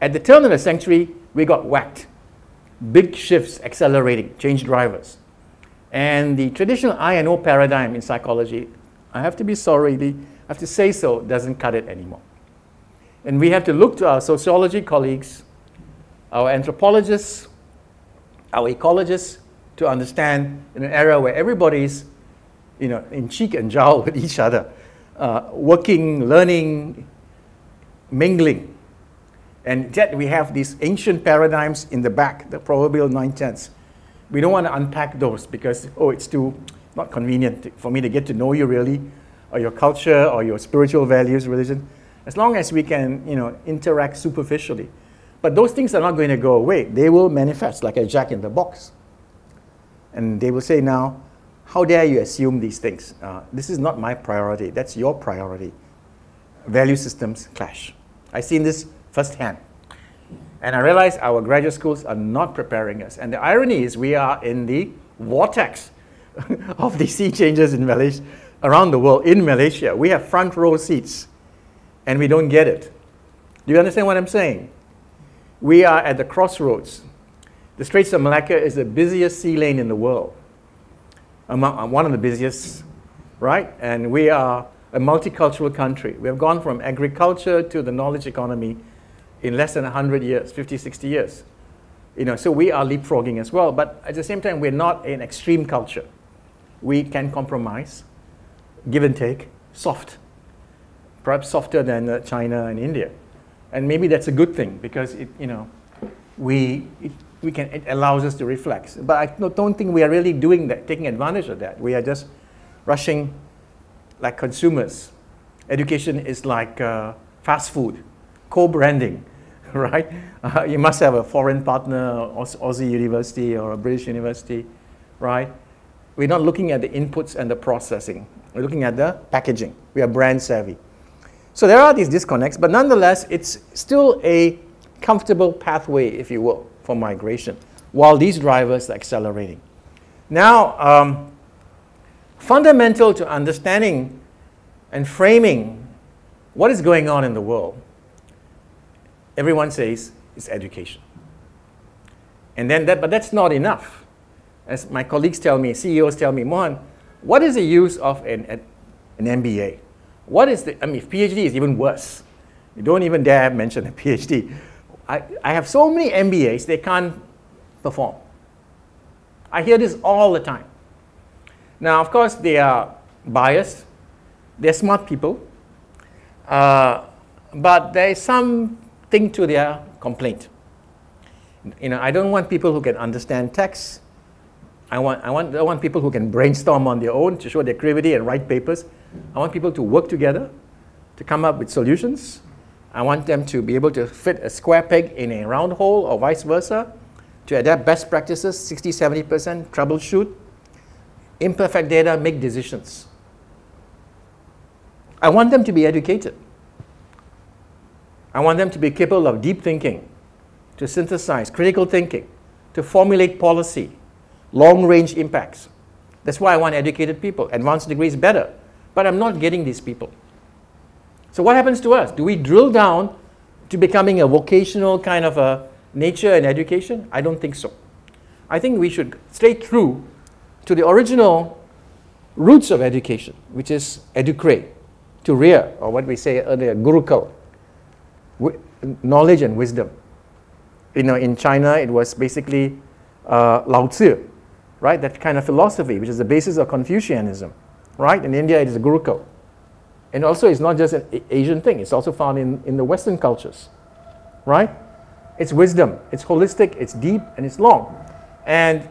At the turn of the century, we got whacked. Big shifts accelerating, change drivers. And the traditional I and O paradigm in psychology, I have to be sorry, I have to say so, doesn't cut it anymore. And we have to look to our sociology colleagues, our anthropologists, our ecologists to understand in an era where everybody's you know, in cheek and jowl with each other, uh, working, learning, mingling. And yet we have these ancient paradigms in the back, the proverbial nine tenths. We don't want to unpack those because, oh, it's too not convenient for me to get to know you really, or your culture, or your spiritual values, religion as long as we can you know, interact superficially. But those things are not going to go away. They will manifest like a jack in the box. And they will say now, how dare you assume these things? Uh, this is not my priority. That's your priority. Value systems clash. I've seen this firsthand. And I realize our graduate schools are not preparing us. And the irony is we are in the vortex of the sea changes in Malaysia, around the world, in Malaysia. We have front row seats and we don't get it. Do you understand what I'm saying? We are at the crossroads. The Straits of Malacca is the busiest sea lane in the world, among, uh, one of the busiest, right? And we are a multicultural country. We have gone from agriculture to the knowledge economy in less than 100 years, 50, 60 years. You know, so we are leapfrogging as well, but at the same time, we're not an extreme culture. We can compromise, give and take, soft perhaps softer than uh, China and India. And maybe that's a good thing because it, you know, we, it, we can, it allows us to reflect. But I don't think we are really doing that, taking advantage of that. We are just rushing like consumers. Education is like uh, fast food, co-branding, right? Uh, you must have a foreign partner, Aussie university or a British university, right? We're not looking at the inputs and the processing. We're looking at the packaging. We are brand savvy. So there are these disconnects, but nonetheless, it's still a comfortable pathway, if you will, for migration, while these drivers are accelerating. Now, um, fundamental to understanding and framing what is going on in the world, everyone says is education. And then that, but that's not enough. As my colleagues tell me, CEOs tell me, Mohan, what is the use of an, an MBA? What is the, I mean, PhD is even worse. You don't even dare mention a PhD. I, I have so many MBAs, they can't perform. I hear this all the time. Now, of course, they are biased, they're smart people, uh, but there is something to their complaint. You know, I don't want people who can understand text I want, I, want, I want people who can brainstorm on their own to show their creativity and write papers. I want people to work together to come up with solutions. I want them to be able to fit a square peg in a round hole or vice versa, to adapt best practices, 60, 70%, troubleshoot, imperfect data, make decisions. I want them to be educated. I want them to be capable of deep thinking, to synthesize, critical thinking, to formulate policy, long range impacts. That's why I want educated people. Advanced degrees better. But I'm not getting these people. So what happens to us? Do we drill down to becoming a vocational kind of a nature and education? I don't think so. I think we should stay true to the original roots of education, which is educare, to rear, or what we say earlier, gurukul, knowledge and wisdom. You know, in China, it was basically uh, Lao Tzu, right? That kind of philosophy, which is the basis of Confucianism, right? In India, it is gurukul. And also, it's not just an Asian thing, it's also found in, in the Western cultures, right? It's wisdom, it's holistic, it's deep, and it's long. And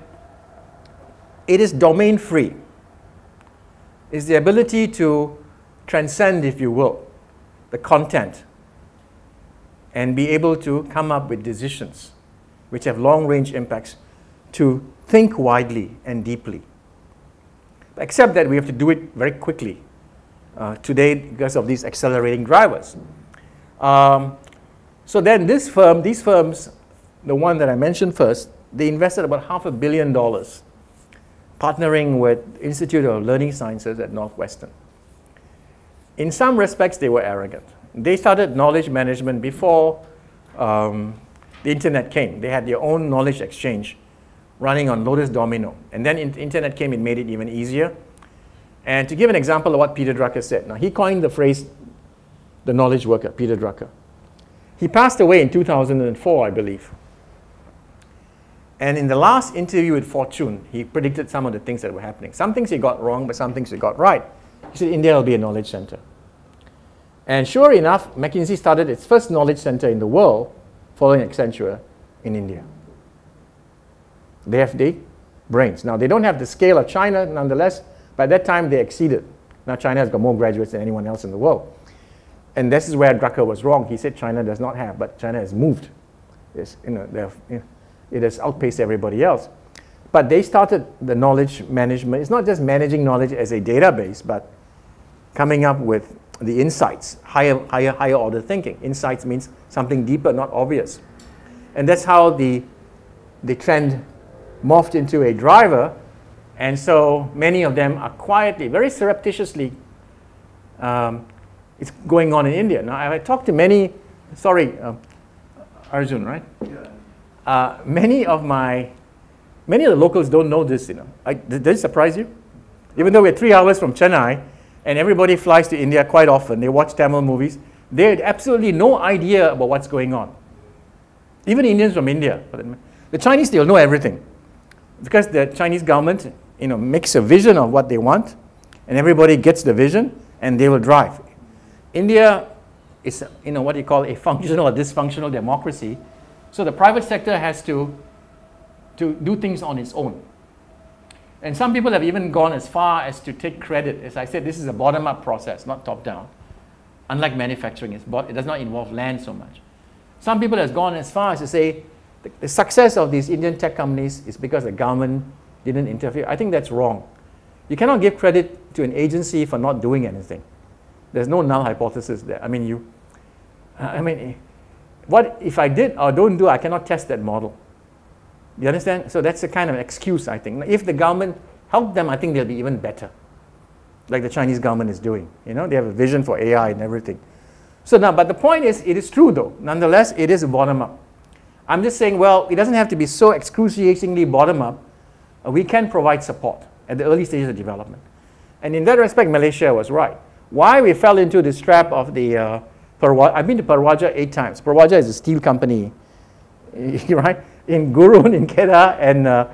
it is domain free. It's the ability to transcend, if you will, the content and be able to come up with decisions which have long range impacts to think widely and deeply. Except that we have to do it very quickly uh, today because of these accelerating drivers. Um, so then this firm, these firms, the one that I mentioned first, they invested about half a billion dollars partnering with Institute of Learning Sciences at Northwestern. In some respects, they were arrogant. They started knowledge management before um, the internet came. They had their own knowledge exchange running on Lotus Domino. And then in, internet came, it made it even easier. And to give an example of what Peter Drucker said, now he coined the phrase the knowledge worker, Peter Drucker. He passed away in 2004, I believe. And in the last interview with Fortune, he predicted some of the things that were happening. Some things he got wrong, but some things he got right. He said India will be a knowledge center. And sure enough, McKinsey started its first knowledge center in the world following Accenture in India. They have the brains. Now, they don't have the scale of China, nonetheless. By that time, they exceeded. Now, China has got more graduates than anyone else in the world. And this is where Drucker was wrong. He said China does not have, but China has moved. It's, you know, it has outpaced everybody else. But they started the knowledge management. It's not just managing knowledge as a database, but coming up with the insights, higher, higher, higher order thinking. Insights means something deeper, not obvious. And that's how the, the trend morphed into a driver. And so many of them are quietly, very surreptitiously, um, it's going on in India. Now, I talked to many, sorry, uh, Arjun, right? Yeah. Uh, many of my, many of the locals don't know this, you know. I, did it surprise you? Even though we're three hours from Chennai, and everybody flies to India quite often, they watch Tamil movies, they had absolutely no idea about what's going on. Even Indians from India. The Chinese, they'll know everything. Because the Chinese government, you know, makes a vision of what they want, and everybody gets the vision, and they will drive. India is, you know, what you call a functional or dysfunctional democracy. So the private sector has to, to do things on its own. And some people have even gone as far as to take credit. As I said, this is a bottom-up process, not top-down. Unlike manufacturing, it does not involve land so much. Some people have gone as far as to say the, the success of these Indian tech companies is because the government didn't interfere. I think that's wrong. You cannot give credit to an agency for not doing anything. There's no null hypothesis there. I mean, you, I mean, what if I did or don't do, I cannot test that model. You understand? So that's a kind of excuse, I think. If the government helped them, I think they'll be even better, like the Chinese government is doing. You know, they have a vision for AI and everything. So now, but the point is, it is true though. Nonetheless, it is bottom up. I'm just saying, well, it doesn't have to be so excruciatingly bottom up. Uh, we can provide support at the early stages of development. And in that respect, Malaysia was right. Why we fell into this trap of the uh, I've been to Perwaja eight times. Perwaja is a steel company, right? in Gurun, in Kedah, and, uh,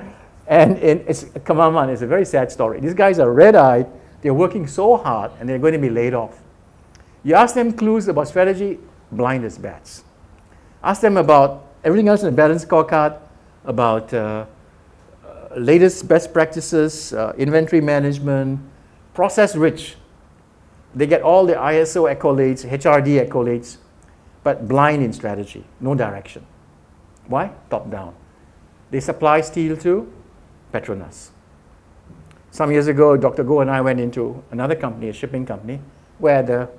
and in it's, Kemaman. It's a very sad story. These guys are red-eyed. They're working so hard, and they're going to be laid off. You ask them clues about strategy, blind as bats. Ask them about everything else in the balance scorecard, about uh, latest best practices, uh, inventory management, process rich. They get all the ISO accolades, HRD accolades, but blind in strategy, no direction. Why? Top down. They supply steel to Petronas. Some years ago, Dr. Goh and I went into another company, a shipping company, where the,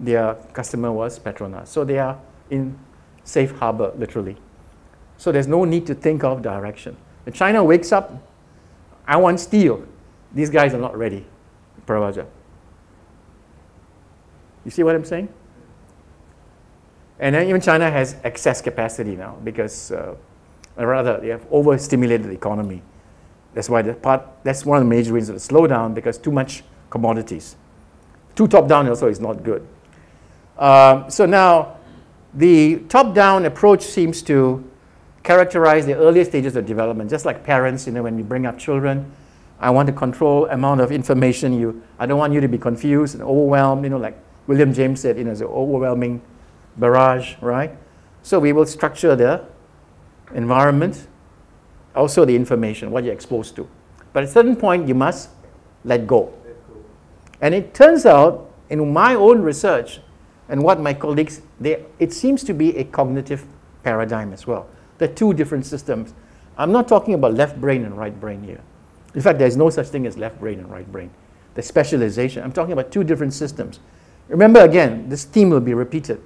their customer was Petronas. So they are in safe harbor, literally. So there's no need to think of direction. If China wakes up, I want steel. These guys are not ready, Perwaja. You see what I'm saying? And then even China has excess capacity now because, uh, rather, they have overstimulated the economy. That's why the part, that's one of the major reasons of the slowdown because too much commodities. Too top down also is not good. Um, so now, the top down approach seems to characterize the earlier stages of development, just like parents, you know, when you bring up children. I want to control amount of information you, I don't want you to be confused and overwhelmed, you know, like William James said, you know, it's an overwhelming barrage, right? So we will structure the environment, also the information, what you're exposed to. But at a certain point, you must let go. And it turns out, in my own research and what my colleagues, they, it seems to be a cognitive paradigm as well. There are two different systems. I'm not talking about left brain and right brain here. In fact, there's no such thing as left brain and right brain. The specialization. I'm talking about two different systems. Remember again, this theme will be repeated.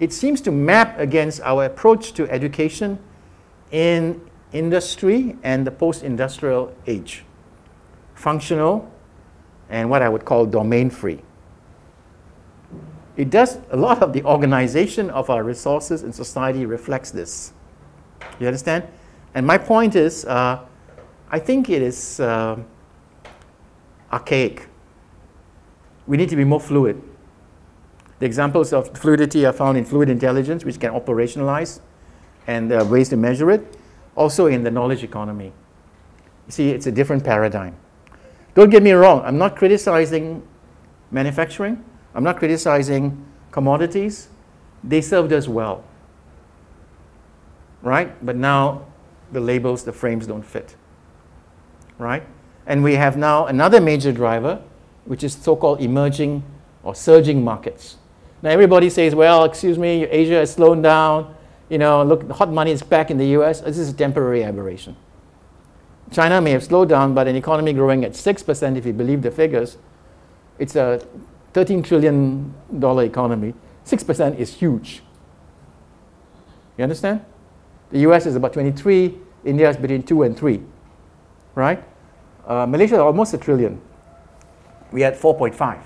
It seems to map against our approach to education in industry and the post-industrial age. Functional and what I would call domain free. It does, a lot of the organization of our resources in society reflects this. You understand? And my point is, uh, I think it is uh, archaic. We need to be more fluid. The examples of fluidity are found in fluid intelligence, which can operationalize, and there are ways to measure it. Also in the knowledge economy. You see, it's a different paradigm. Don't get me wrong, I'm not criticizing manufacturing. I'm not criticizing commodities. They served us well right? But now the labels, the frames don't fit, right? And we have now another major driver, which is so-called emerging or surging markets. Now everybody says, well, excuse me, Asia has slowed down. You know, look, hot money is back in the US. This is a temporary aberration. China may have slowed down, but an economy growing at 6%, if you believe the figures, it's a $13 trillion economy. 6% is huge. You understand? The US is about 23, India is between 2 and 3, right? Uh, Malaysia is almost a trillion. We had 4.5.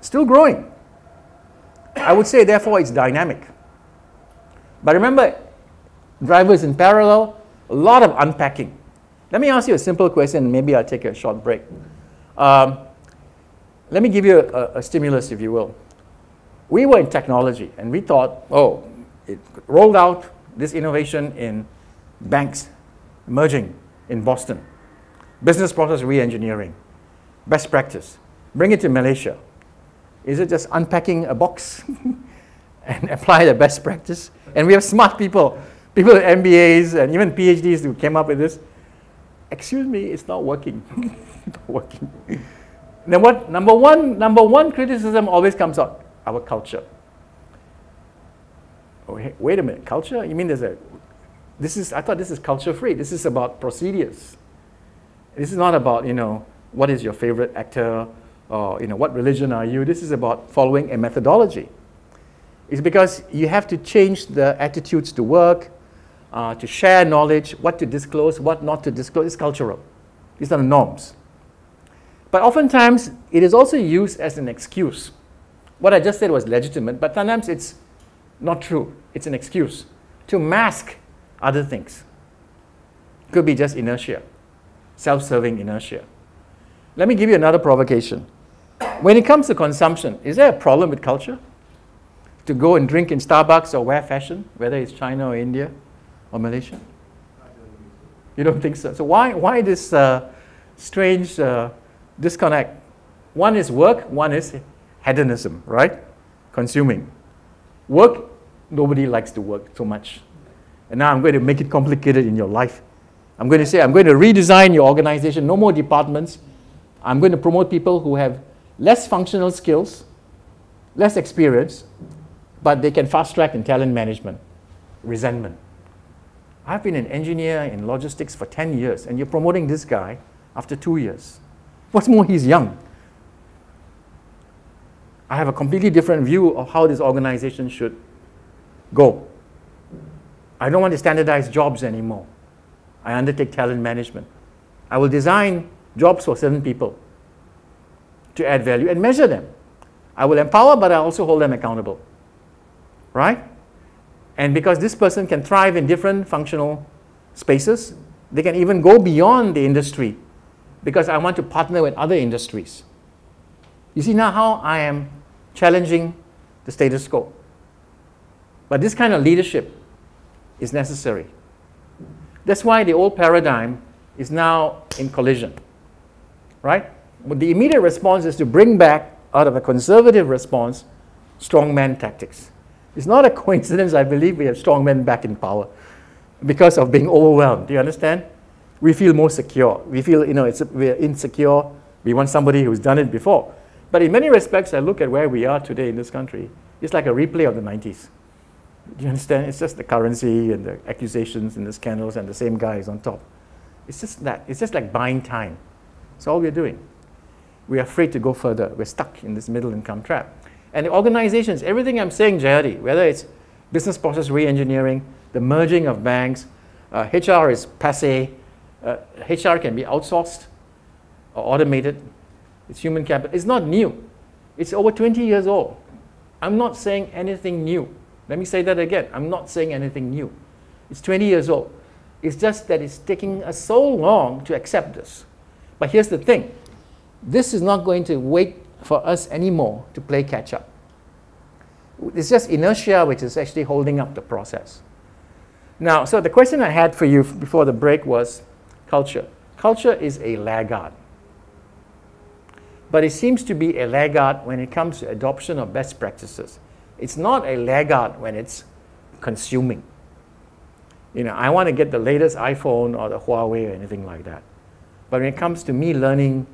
Still growing. I would say, therefore, it's dynamic. But remember, drivers in parallel, a lot of unpacking. Let me ask you a simple question, maybe I'll take a short break. Um, let me give you a, a, stimulus, if you will. We were in technology, and we thought, oh, it rolled out, this innovation in banks merging in Boston. Business process re-engineering, best practice. Bring it to Malaysia. Is it just unpacking a box and apply the best practice? And we have smart people, people with MBAs and even PhDs who came up with this. Excuse me, it's not working. not working. Then what, number one, number one criticism always comes out, our culture. Oh, wait a minute, culture? You mean there's a, this is, I thought this is culture free. This is about procedures. This is not about, you know, what is your favorite actor or, you know, what religion are you? This is about following a methodology. It's because you have to change the attitudes to work, uh, to share knowledge, what to disclose, what not to disclose. It's cultural. These are the norms. But oftentimes, it is also used as an excuse. What I just said was legitimate, but sometimes it's not true. It's an excuse to mask other things. Could be just inertia, self serving inertia. Let me give you another provocation. When it comes to consumption, is there a problem with culture? To go and drink in Starbucks or wear fashion, whether it's China or India or Malaysia? You don't think so? So, why, why this uh, strange uh, disconnect? One is work, one is hedonism, right? Consuming. Work, nobody likes to work so much. And now I'm going to make it complicated in your life. I'm going to say, I'm going to redesign your organization, no more departments. I'm going to promote people who have less functional skills, less experience, but they can fast track in talent management, resentment. I've been an engineer in logistics for 10 years, and you're promoting this guy after two years. What's more, he's young. I have a completely different view of how this organization should go. I don't want to standardize jobs anymore. I undertake talent management. I will design jobs for certain people to add value and measure them. I will empower, but I also hold them accountable. Right? And because this person can thrive in different functional spaces, they can even go beyond the industry because I want to partner with other industries. You see now how I am challenging the status quo. But this kind of leadership is necessary. That's why the old paradigm is now in collision, right? But the immediate response is to bring back, out of a conservative response, strongman tactics. It's not a coincidence, I believe, we have strongmen back in power because of being overwhelmed. Do you understand? We feel more secure. We feel, you know, it's, we're insecure. We want somebody who's done it before. But in many respects, I look at where we are today in this country. It's like a replay of the 90s. Do you understand? It's just the currency and the accusations and the scandals and the same guys on top. It's just that. It's just like buying time. That's all we're doing. We're afraid to go further. We're stuck in this middle income trap. And the organizations, everything I'm saying, Jayati, whether it's business process re-engineering, the merging of banks, uh, HR is passe, uh, HR can be outsourced or automated. It's human capital. It's not new. It's over 20 years old. I'm not saying anything new. Let me say that again. I'm not saying anything new. It's 20 years old. It's just that it's taking us so long to accept this. But here's the thing this is not going to wait for us anymore to play catch up. It's just inertia which is actually holding up the process. Now, so the question I had for you before the break was culture. Culture is a laggard. But it seems to be a laggard when it comes to adoption of best practices. It's not a laggard when it's consuming. You know, I want to get the latest iPhone or the Huawei or anything like that. But when it comes to me learning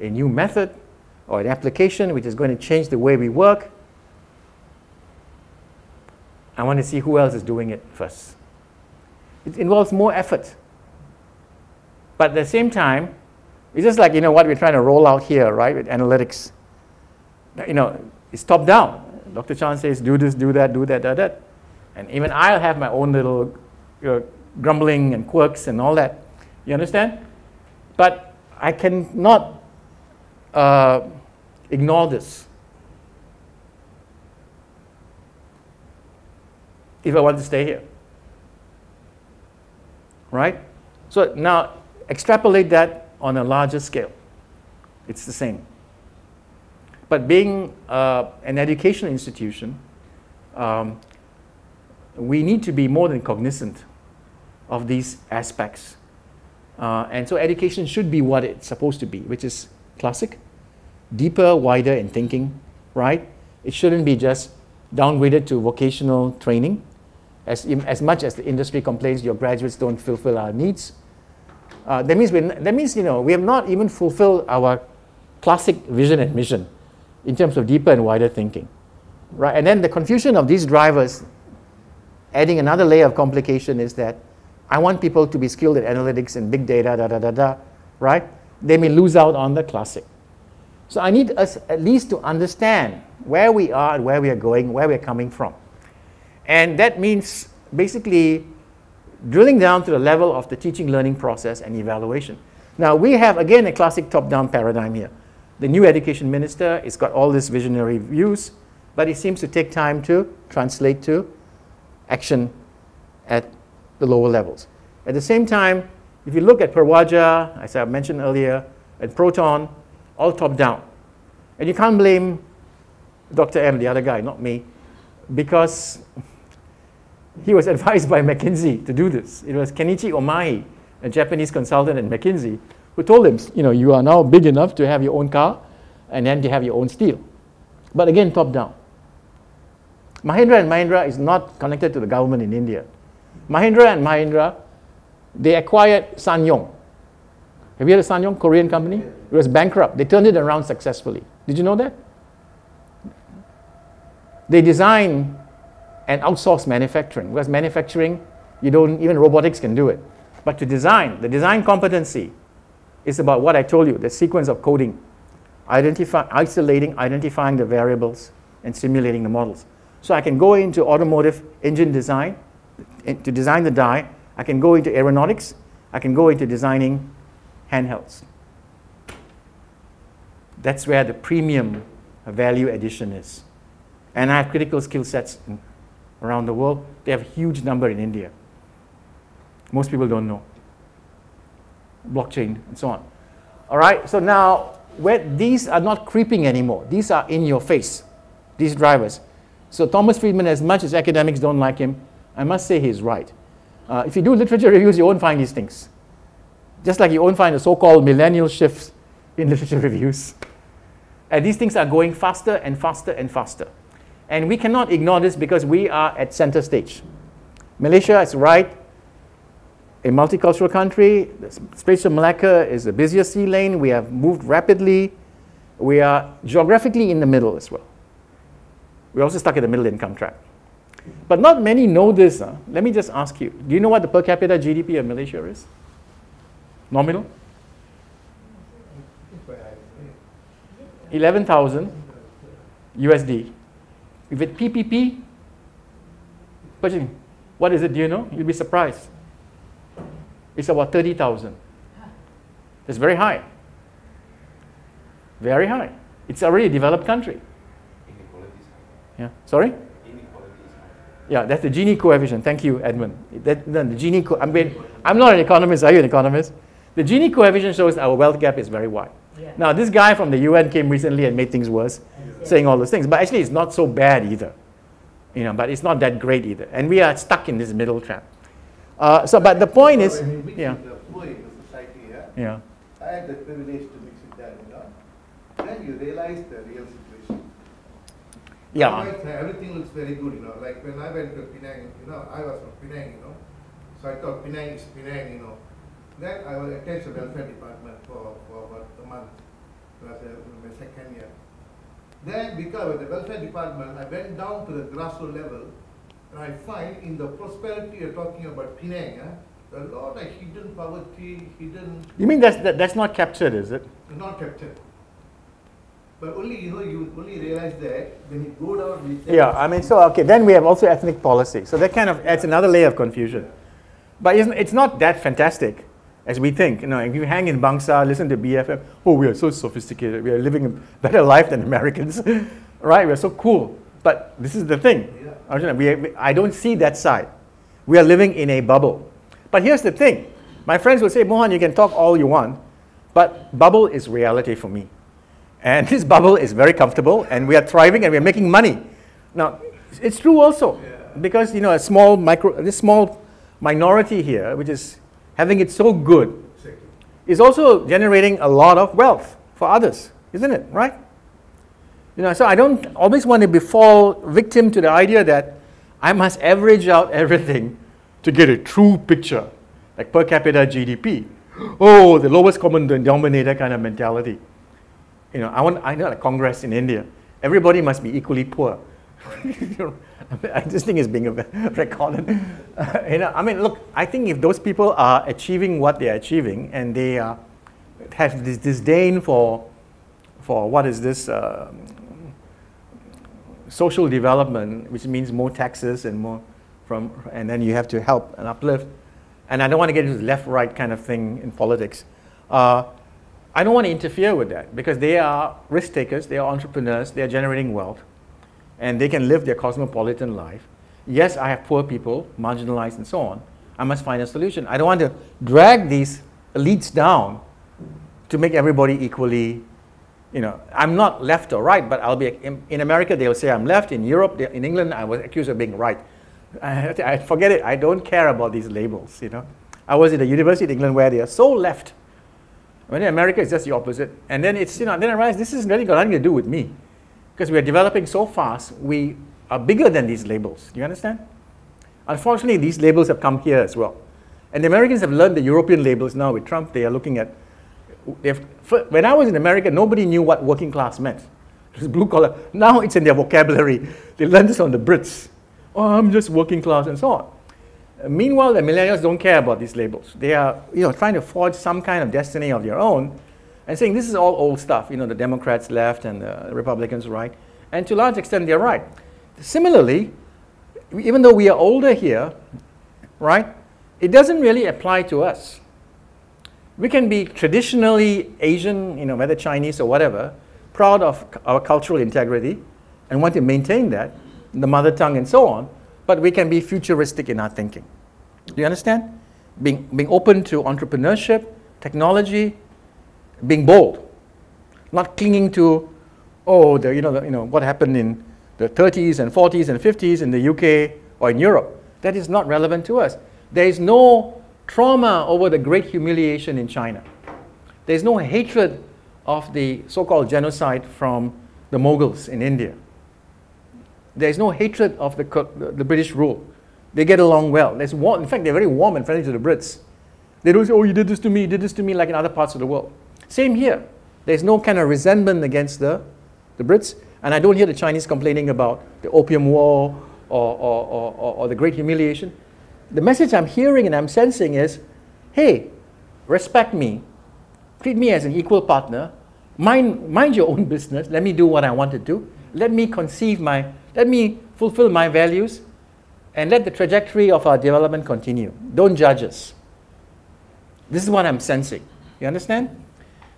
a new method or an application which is going to change the way we work, I want to see who else is doing it first. It involves more effort. But at the same time, it's just like you know what we're trying to roll out here, right, with analytics. You know, it's top down. Dr. Chan says, do this, do that, do that, do that. And even I'll have my own little you know, grumbling and quirks and all that. You understand? But I cannot uh, ignore this. If I want to stay here. Right? So now extrapolate that on a larger scale. It's the same. But being uh, an educational institution, um, we need to be more than cognizant of these aspects. Uh, and so education should be what it's supposed to be, which is classic, deeper, wider in thinking, right? It shouldn't be just downgraded to vocational training. As, as much as the industry complains your graduates don't fulfill our needs, uh, that means we that means you know we have not even fulfilled our classic vision and mission in terms of deeper and wider thinking, right? And then the confusion of these drivers, adding another layer of complication, is that I want people to be skilled at analytics and big data, da da da da, right? They may lose out on the classic. So I need us at least to understand where we are and where we are going, where we're coming from. And that means basically drilling down to the level of the teaching learning process and evaluation. Now, we have again a classic top down paradigm here. The new education minister has got all these visionary views, but it seems to take time to translate to action at the lower levels. At the same time, if you look at Perwaja, as I mentioned earlier, and Proton, all top down. And you can't blame Dr. M, the other guy, not me, because he was advised by McKinsey to do this. It was Kenichi Ohmae, a Japanese consultant at McKinsey, who told him, you know, you are now big enough to have your own car and then to have your own steel. But again, top down. Mahindra and Mahindra is not connected to the government in India. Mahindra and Mahindra They acquired SsangYong. Have you heard of SsangYong, Korean company? It was bankrupt. They turned it around successfully. Did you know that? They design and outsource manufacturing because manufacturing, you don't, even robotics can do it. But to design, the design competency is about what I told you, the sequence of coding, identify, isolating, identifying the variables, and simulating the models. So I can go into automotive engine design to design the die. I can go into aeronautics. I can go into designing handhelds. That's where the premium value addition is. And I have critical skill sets around the world. They have a huge number in India. Most people don't know. Blockchain and so on. All right, so now where these are not creeping anymore. These are in your face, these drivers. So Thomas Friedman, as much as academics don't like him, I must say he's right. Uh, if you do literature reviews, you won't find these things. Just like you won't find the so-called millennial shifts in literature reviews. And these things are going faster and faster and faster. And we cannot ignore this because we are at center stage. Malaysia is right, a multicultural country. The Straits of Malacca is the busiest sea lane. We have moved rapidly. We are geographically in the middle as well. We're also stuck at the middle income trap. But not many know this. Huh? Let me just ask you do you know what the per capita GDP of Malaysia is? Nominal? 11,000 USD. If it PPP, what is it? Do you know? You'll be surprised. It's about 30,000. It's very high. Very high. It's already a developed country. Yeah. Sorry? Yeah, that's the Gini coefficient. Thank you, Edmund. That, the Gini co- I mean, I'm not an economist. Are you an economist? The Gini coefficient shows our wealth gap is very wide. Yeah. Now, this guy from the UN came recently and made things worse, yeah. Saying all those things. But actually, it's not so bad either. You know, but it's not that great either. And we are stuck in this middle trap. Uh, so, but the point is, yeah. yeah. I had the privilege to mix with them, you know. Then you realize the real situation. yeah. everything looks very good, you know. Like when I went to Penang, you know, I was from Penang, you know. So I thought Penang is Penang, you know. Then I was attached to the welfare department for, for about a month. It was my second year. Then because of the welfare department, I went down to the grassroots level and I find in the prosperity you're talking about Penang, eh, a lot of hidden poverty, hidden... You mean that's, that, that's not captured, is it? Not captured. But only, you know, you only realize that when you go down. Yeah, I mean, so, okay, then we have also ethnic policy. So that kind of adds another layer of confusion. But it's not that fantastic as we think. You know, if you hang in Bangsar, listen to BFM, oh, we are so sophisticated. We are living a better life than Americans, right? We're so cool. But this is the thing. Yeah. We, I don't see that side. We are living in a bubble. But here's the thing. My friends will say, Mohan, you can talk all you want, but bubble is reality for me. And this bubble is very comfortable, and we are thriving, and we are making money. Now, it's true also, yeah. because you know a small micro, this small minority here, which is having it so good, is also generating a lot of wealth for others, isn't it? Right? You know, so I don't always want to be fall victim to the idea that I must average out everything to get a true picture, like per capita GDP. Oh, the lowest common denominator kind of mentality you know, I want, I know like Congress in India, everybody must be equally poor. I just think it's being recorded. You know, I mean, look, I think if those people are achieving what they are achieving and they uh, have this disdain for, for what is this uh, social development, which means more taxes and more from, and then you have to help and uplift. And I don't want to get into left-right kind of thing in politics. Uh, I don't want to interfere with that because they are risk takers, they are entrepreneurs, they are generating wealth, and they can live their cosmopolitan life. Yes, I have poor people, marginalized, and so on. I must find a solution. I don't want to drag these elites down to make everybody equally, you know, I'm not left or right, but I'll be, in, in America, they'll say I'm left. In Europe, in England, I was accused of being right. I, I forget it. I don't care about these labels, you know. I was at the University in England where they are so left when in America, it's just the opposite. And then it's, you know, then I realized this is really got nothing to do with me. Because we are developing so fast, we are bigger than these labels. Do you understand? Unfortunately, these labels have come here as well. And the Americans have learned the European labels now with Trump. They are looking at, when I was in America, nobody knew what working class meant. It was blue collar. Now it's in their vocabulary. They learned this from the Brits. Oh, I'm just working class and so on. Meanwhile, the millennials don't care about these labels. They are you know, trying to forge some kind of destiny of their own and saying this is all old stuff. You know, the Democrats left and the Republicans right. And to a large extent, they're right. Similarly, even though we are older here, right, it doesn't really apply to us. We can be traditionally Asian, you know, whether Chinese or whatever, proud of our cultural integrity and want to maintain that, the mother tongue and so on, but we can be futuristic in our thinking. Do you understand? Being, being open to entrepreneurship, technology, being bold, not clinging to, oh, the, you, know, the, you know, what happened in the 30s and 40s and 50s in the UK or in Europe. That is not relevant to us. There is no trauma over the great humiliation in China. There is no hatred of the so-called genocide from the Mughals in India. There is no hatred of the, the British rule. They get along well. There's warm, in fact, they're very warm and friendly to the Brits. They don't say, oh, you did this to me, you did this to me, like in other parts of the world. Same here. There's no kind of resentment against the, the Brits. And I don't hear the Chinese complaining about the Opium War or, or, or, or, the Great Humiliation. The message I'm hearing and I'm sensing is, hey, respect me, treat me as an equal partner, mind, mind your own business, let me do what I want to do, let me conceive my, let me fulfill my values, and let the trajectory of our development continue. Don't judge us. This is what I'm sensing. You understand?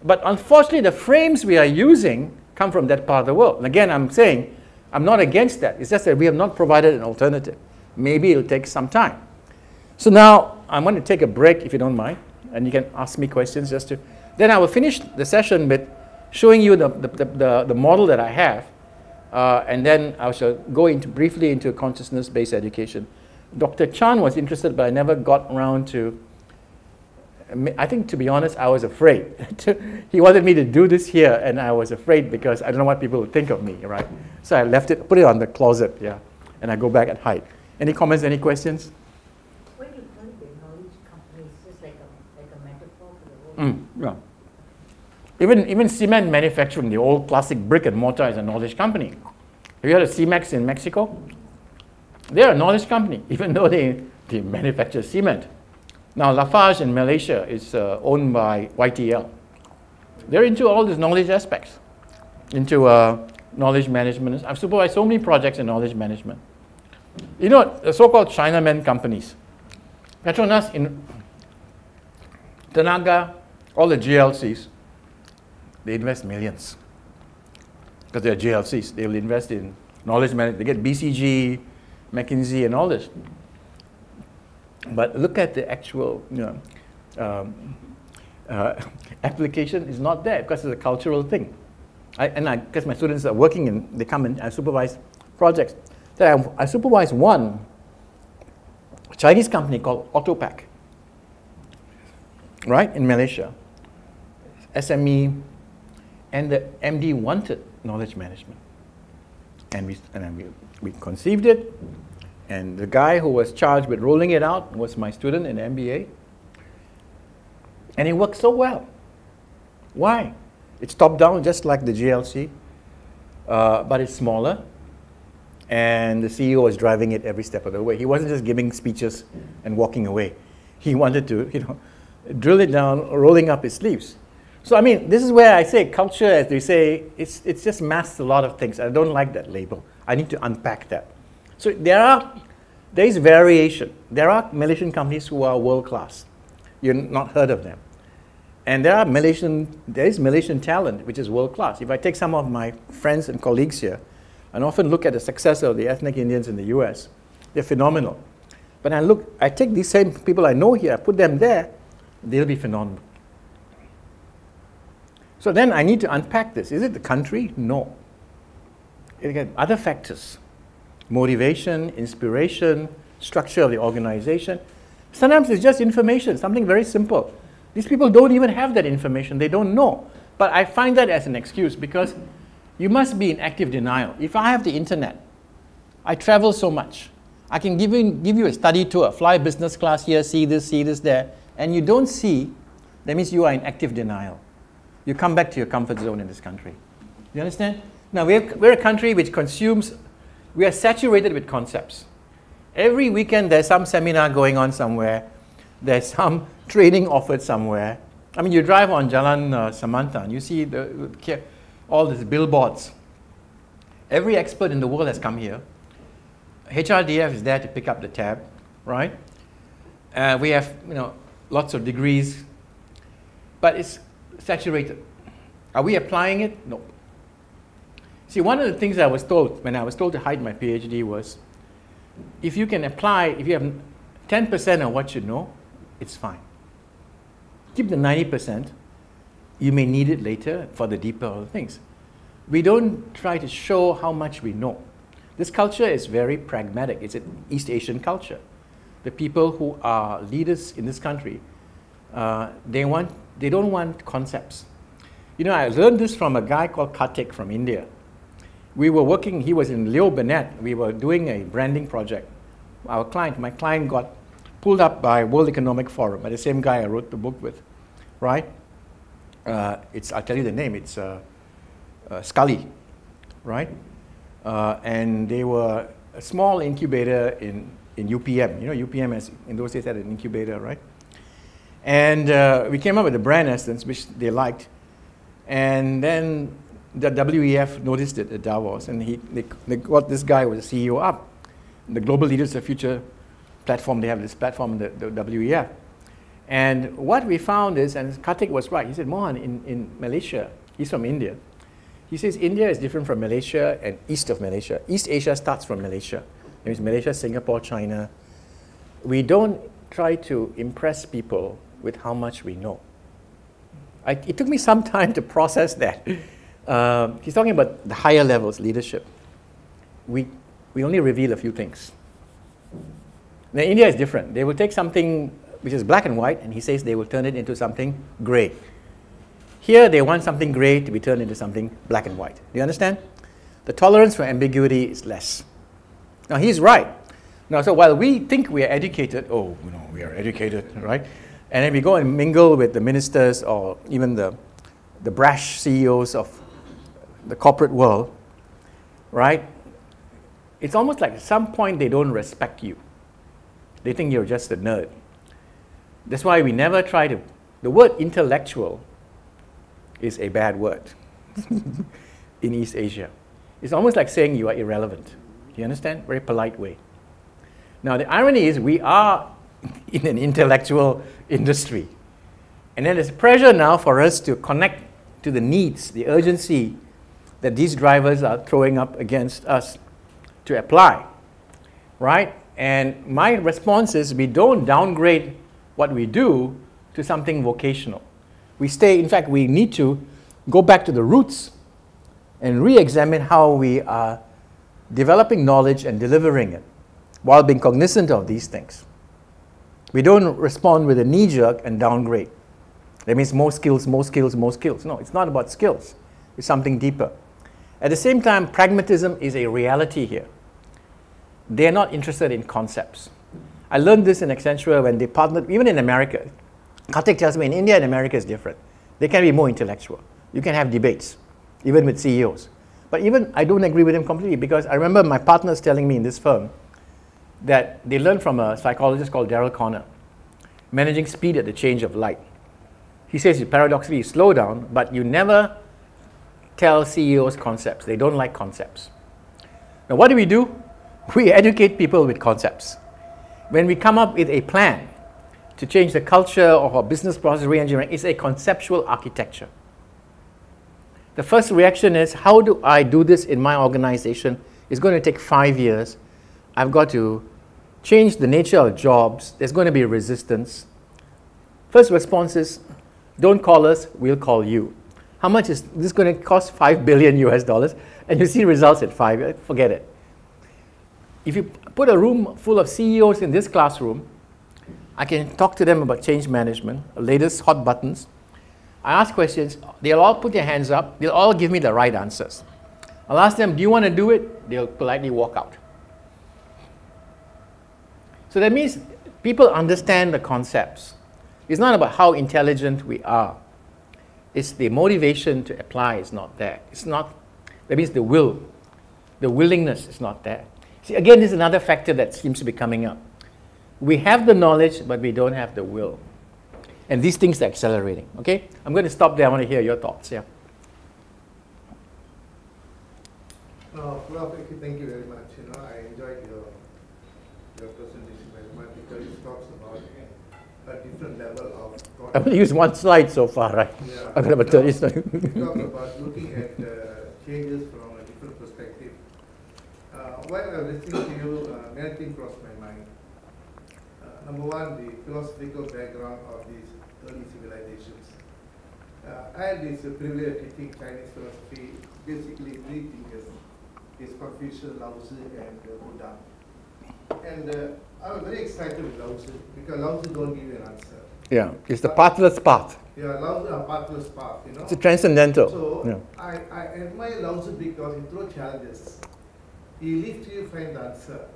But unfortunately, the frames we are using come from that part of the world. And again, I'm saying I'm not against that. It's just that we have not provided an alternative. Maybe it'll take some time. So now I'm going to take a break, if you don't mind, and you can ask me questions just to. Then I will finish the session with showing you the, the, the, the model that I have, uh, and then I shall go into briefly into consciousness-based education. Dr. Chan was interested, but I never got around to I think, to be honest, I was afraid. he wanted me to do this here, and I was afraid because I don't know what people would think of me, right? So I left it, put it on the closet, yeah, and I go back and hide. Any comments, any questions? When you call the knowledge companies, just like a, like a metaphor for the whole mm, yeah. Even, even cement manufacturing, the old classic brick and mortar is a knowledge company. Have you heard of Cemex in Mexico? They're a knowledge company, even though they, they manufacture cement. Now, Lafarge in Malaysia is uh, owned by YTL. They're into all these knowledge aspects, into uh, knowledge management. I've supervised so many projects in knowledge management. You know, the so-called Chinaman companies, Petronas in Tenaga, all the GLCs, they invest millions because they're GLCs. They will invest in knowledge management. They get BCG, McKinsey, and all this. But look at the actual you know, um, uh, application is not there because it's a cultural thing. I, and I guess my students are working and they come and I supervise projects. So I, I supervise one Chinese company called Autopac, right, in Malaysia. SME, and the MD wanted knowledge management. And we, and we, we conceived it, and the guy who was charged with rolling it out was my student in MBA. And it worked so well. Why? It's top down, just like the GLC, uh, but it's smaller. And the CEO was driving it every step of the way. He wasn't just giving speeches and walking away. He wanted to, you know, drill it down, rolling up his sleeves. So, I mean, this is where I say culture, as they say, it's, it's just masks a lot of things. I don't like that label. I need to unpack that. So there are there is variation. There are Malaysian companies who are world class. You've not heard of them. And there are Malaysian, there is Malaysian talent which is world class. If I take some of my friends and colleagues here, and often look at the success of the ethnic Indians in the US, they're phenomenal. But I look, I take these same people I know here, I put them there, they'll be phenomenal. So then I need to unpack this. Is it the country? No. Again, other factors motivation, inspiration, structure of the organization. Sometimes it's just information, something very simple. These people don't even have that information, they don't know. But I find that as an excuse because you must be in active denial. If I have the internet, I travel so much, I can give you, give you a study tour, fly business class here, see this, see this there, and you don't see, that means you are in active denial. You come back to your comfort zone in this country. You understand? Now, we're, we're a country which consumes, we are saturated with concepts. Every weekend, there's some seminar going on somewhere, there's some training offered somewhere. I mean, you drive on Jalan uh, and you see the, all these billboards. Every expert in the world has come here. HRDF is there to pick up the tab, right? Uh, we have, you know, lots of degrees, but it's saturated. Are we applying it? No. See, one of the things I was told when I was told to hide my PhD was if you can apply, if you have 10% of what you know, it's fine. Keep the 90%. You may need it later for the deeper things. We don't try to show how much we know. This culture is very pragmatic. It's an East Asian culture. The people who are leaders in this country, uh, they, want, they don't want concepts. You know, I learned this from a guy called Kartik from India. We were working, he was in Leo Burnett. We were doing a branding project. Our client, my client got pulled up by World Economic Forum, by the same guy I wrote the book with, right? Uh, it's, I'll tell you the name, it's uh, uh, Scully, right? Uh, and they were a small incubator in, in UPM. You know, UPM has, in those days had an incubator, right? And uh, we came up with a brand essence, which they liked. And then the WEF noticed it at Davos, and he, they, they got this guy was the CEO up. The Global Leaders of Future platform, they have this platform, the, the WEF. And what we found is, and Kartik was right, he said, Mohan, in, in Malaysia, he's from India, he says India is different from Malaysia and east of Malaysia. East Asia starts from Malaysia. There's Malaysia, Singapore, China. We don't try to impress people with how much we know. I, it took me some time to process that. Uh, he's talking about the higher levels, leadership. We, we only reveal a few things. Now, India is different. They will take something which is black and white, and he says they will turn it into something gray. Here, they want something gray to be turned into something black and white. Do you understand? The tolerance for ambiguity is less. Now, he's right. Now, so while we think we are educated, oh, you know, we are educated, right? And then we go and mingle with the ministers or even the, the brash CEOs of the corporate world, right? It's almost like at some point they don't respect you. They think you're just a nerd. That's why we never try to. The word intellectual is a bad word in East Asia. It's almost like saying you are irrelevant. You understand? Very polite way. Now, the irony is we are in an intellectual industry. And then there's pressure now for us to connect to the needs, the urgency that these drivers are throwing up against us to apply. Right? And my response is we don't downgrade what we do to something vocational. We stay, in fact, we need to go back to the roots and re examine how we are developing knowledge and delivering it while being cognizant of these things. We don't respond with a knee jerk and downgrade. That means more skills, more skills, more skills. No, it's not about skills, it's something deeper. At the same time, pragmatism is a reality here. They're not interested in concepts. I learned this in Accenture when they partnered, even in America. Kartik tells me in India and America is different. They can be more intellectual. You can have debates, even with CEOs. But even I don't agree with him completely because I remember my partners telling me in this firm that they learned from a psychologist called Daryl Conner, managing speed at the change of light. He says paradoxically slow down, but you never tell CEOs concepts. They don't like concepts. Now, what do we do? We educate people with concepts. When we come up with a plan, to change the culture of our business process reengineering is a conceptual architecture. The first reaction is, how do I do this in my organization? It's going to take five years. I've got to change the nature of jobs. There's going to be resistance. First response is, don't call us, we'll call you. How much is this going to cost? 5 billion US dollars. And you see results at 5, eh, forget it. If you put a room full of CEOs in this classroom, I can talk to them about change management, latest hot buttons. I ask questions, they'll all put their hands up, they'll all give me the right answers. I'll ask them, do you want to do it? They'll politely walk out. So that means people understand the concepts. It's not about how intelligent we are. It's the motivation to apply is not there. It's not, that means the will, the willingness is not there. See, again, this is another factor that seems to be coming up. We have the knowledge, but we don't have the will. And these things are accelerating. Okay? I'm going to stop there. I want to hear your thoughts. Yeah. Uh, no, Prof, thank you very much. You know, I enjoyed your your presentation very much because it talks about a different level of thought. I've only used one slide so far, right? Yeah. I'm going to tell you It something. about looking at uh, changes from a different perspective. Uh, while I was listening to you, uh, many things crossed my mind. Uh, number one, the philosophical background of these early civilizations. Uh, I had this privilege of teaching Chinese philosophy, basically three thinkers, is Confucius, Lao Tzu, and Buddha. And uh, I was very excited with Lao Tzu because Lao Tzu don't give you an answer. Yeah, it's the pathless path. Yeah, Tzu a pathless path, you know. It's transcendental. So yeah. I, I admire Lao Tzu because he throws challenges. He leaves you to find the answer.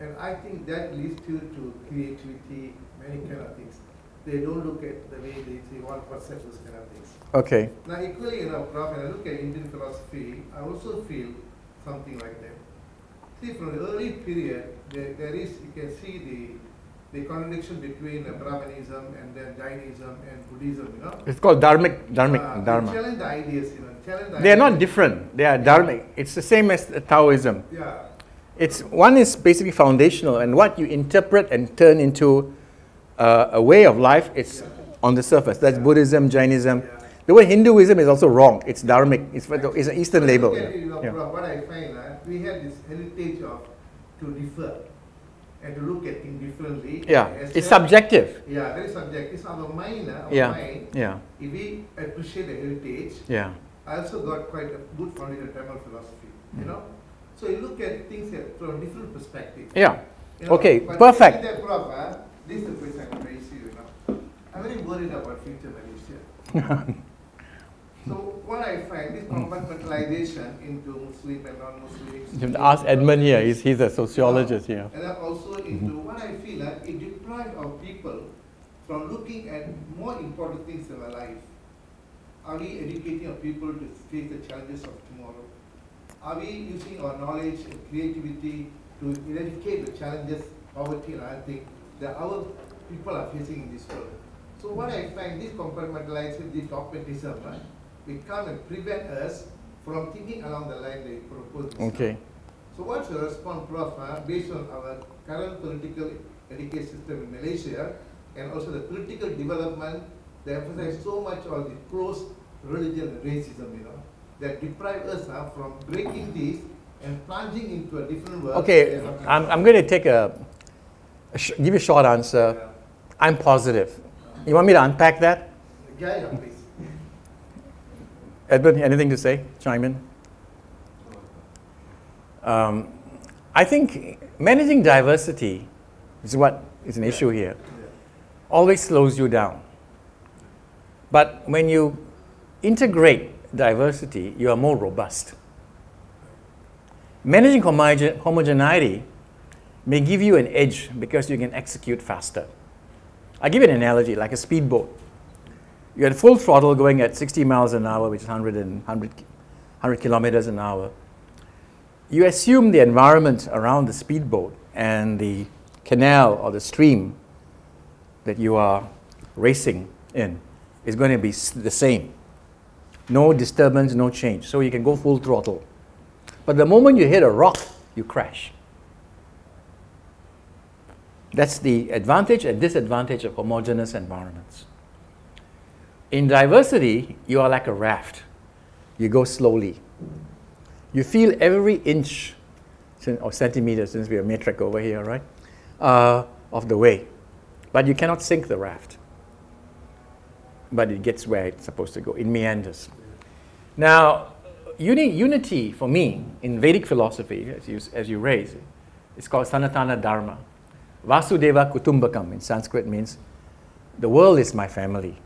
And I think that leads you to creativity, many kind of things. They don't look at the way they see one percent those kind of things. Okay. Now equally, you know, Prof, when I look at Indian philosophy, I also feel something like that. See, from the early period, there, there is, you can see the, the contradiction between uh, Brahmanism and then Jainism and Buddhism, you know. It's called dharmic, dharmic, Uh, they dharma. challenge the ideas, you know, challenge the They are not different. They are dharmic. It's the same as Taoism. Yeah, It's one is basically foundational, and what you interpret and turn into uh, a way of life, it's Yeah. on the surface. That's Yeah. Buddhism, Jainism. yeah. The word Hinduism is also wrong. It's dharmic. It's, it's an Eastern But label. at you know, Yeah. What I find, uh, we have this heritage of to differ and to look at things differently. Yeah, it's well- subjective. Yeah, very subjective. It's our mind, uh, our Yeah, mind. yeah, If we appreciate the heritage, yeah. I also got quite a good foundation in Tamil philosophy, you Mm. know. So you look at things from a different perspective. Yeah. You know, Okay, but perfect. That, prof, uh, this is the question I'm going you, you know. I'm very worried about future Malaysia. so what I find is hmm. compartmentalization into Muslim and non-Muslims. You have to ask Edmund here. He's, he's a sociologist here. And also mm-hmm. into what I feel like it deprives our people from looking at more important things in our life. Are we educating our people to face the challenges of tomorrow? Are we using our knowledge and creativity to eradicate the challenges, poverty and other things that our people are facing in this world? So what I find this compartmentalization, this dogmatism, right, come and prevent us from thinking along the line they propose. now. Okay. So what's your response, Prof, based on our current political education system in Malaysia and also the political development, they emphasize so much on the close religion and racism, you know, that deprive us uh, from breaking this and plunging into a different world. Okay, I'm, I'm going to take a, a sh- give you a short answer. I'm positive. You want me to unpack that? Yeah, yeah, please. Edmund, anything to say? Chime in. Um, I think managing diversity is what is an issue here. Always slows you down. But when you integrate diversity, you are more robust. Managing homoge- homogeneity may give you an edge because you can execute faster. I'll give you an analogy like a speedboat. You're at full throttle going at 60 miles an hour, which is 100, and 100, 100 kilometers an hour. You assume the environment around the speedboat and the canal or the stream that you are racing in is going to be the same. No disturbance, no change. So you can go full throttle. But the moment you hit a rock, you crash. That's the advantage and disadvantage of homogeneous environments. In diversity, you are like a raft. You go slowly. You feel every inch or centimeter, since we are metric over here, right, uh, of the way. But you cannot sink the raft. But it gets where it's supposed to go, it meanders. Now, uni- unity for me in Vedic philosophy, as you, as you raise, it's called Sanatana Dharma. Vasudhaiva Kutumbakam in Sanskrit means the world is my family.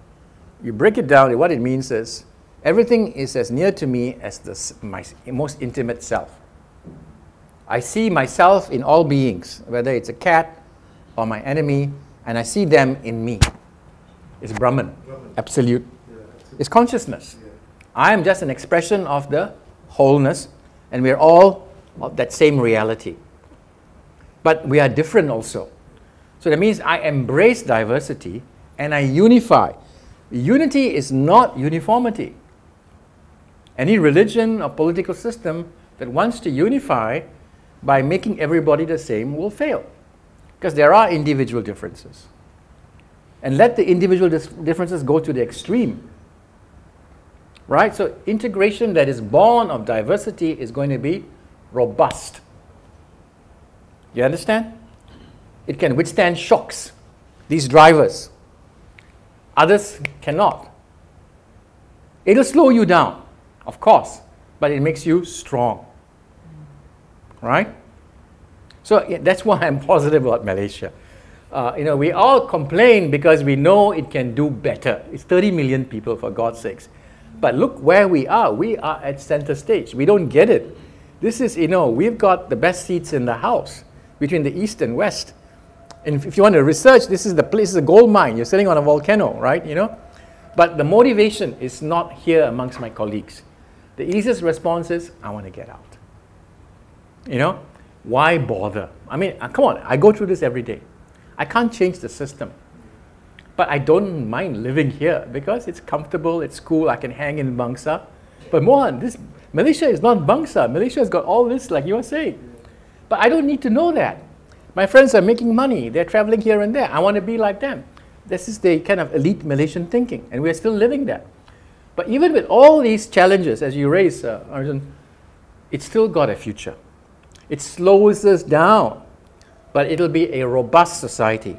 You break it down, what it means is everything is as near to me as the, my most intimate self. I see myself in all beings, whether it's a cat or my enemy, and I see them in me. It's Brahman, Brahman. absolute. Yeah, absolutely. It's consciousness. Yeah. I am just an expression of the wholeness, and we're all of that same reality. But we are different also. So that means I embrace diversity and I unify. Unity is not uniformity. Any religion or political system that wants to unify by making everybody the same will fail. Because there are individual differences. And let the individual differences go to the extreme. Right? So, integration that is born of diversity is going to be robust. You understand? It can withstand shocks, these drivers. Others cannot. It'll slow you down, of course, but it makes you strong. Right? So yeah, that's why I'm positive about Malaysia. Uh, you know, we all complain because we know it can do better. It's 30 million people, for God's sakes. But look where we are. We are at center stage. We don't get it. This is, you know, we've got the best seats in the house between the east and west. And if you want to research, this is the place, is a gold mine. You're sitting on a volcano, right? You know? But the motivation is not here amongst my colleagues. The easiest response is, I want to get out. You know? Why bother? I mean, uh, come on, I go through this every day. I can't change the system. But I don't mind living here because it's comfortable, it's cool, I can hang in Bangsar. But more on this, Malaysia is not Bangsar. Malaysia has got all this, like you were saying. But I don't need to know that. My friends are making money, they're traveling here and there. I want to be like them. This is the kind of elite Malaysian thinking, and we're still living that. But even with all these challenges, as you raise, uh, Arjun, it's still got a future. It slows us down, but it'll be a robust society.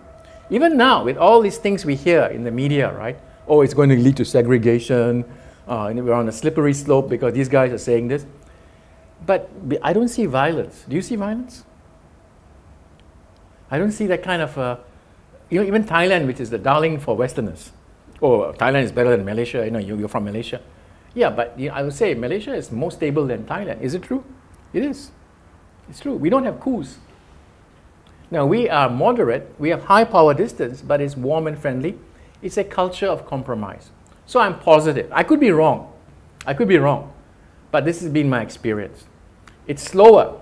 Even now, with all these things we hear in the media, right? Oh, it's going to lead to segregation. Uh, and we're on a slippery slope because these guys are saying this. But I don't see violence. Do you see violence? I don't see that kind of, uh, you know, even Thailand, which is the darling for Westerners. Oh, Thailand is better than Malaysia. You know, you, are from Malaysia. Yeah, but you know, I would say Malaysia is more stable than Thailand. Is it true? It is. It's true. We don't have coups. Now, we are moderate. We have high power distance, but it's warm and friendly. It's a culture of compromise. So I'm positive. I could be wrong. I could be wrong. But this has been my experience. It's slower.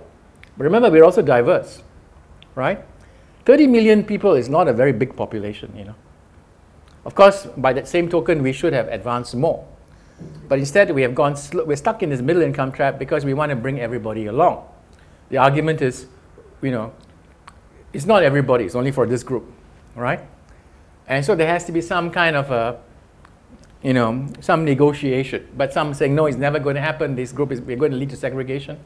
But remember, we're also diverse, right? 30 million people is not a very big population, you know. Of course, by that same token, we should have advanced more. But instead, we have gone, we're stuck in this middle income trap because we want to bring everybody along. The argument is, you know, it's not everybody, it's only for this group, right? And so there has to be some kind of a, you know, some negotiation. But some saying, no, it's never going to happen. This group is we're going to lead to segregation.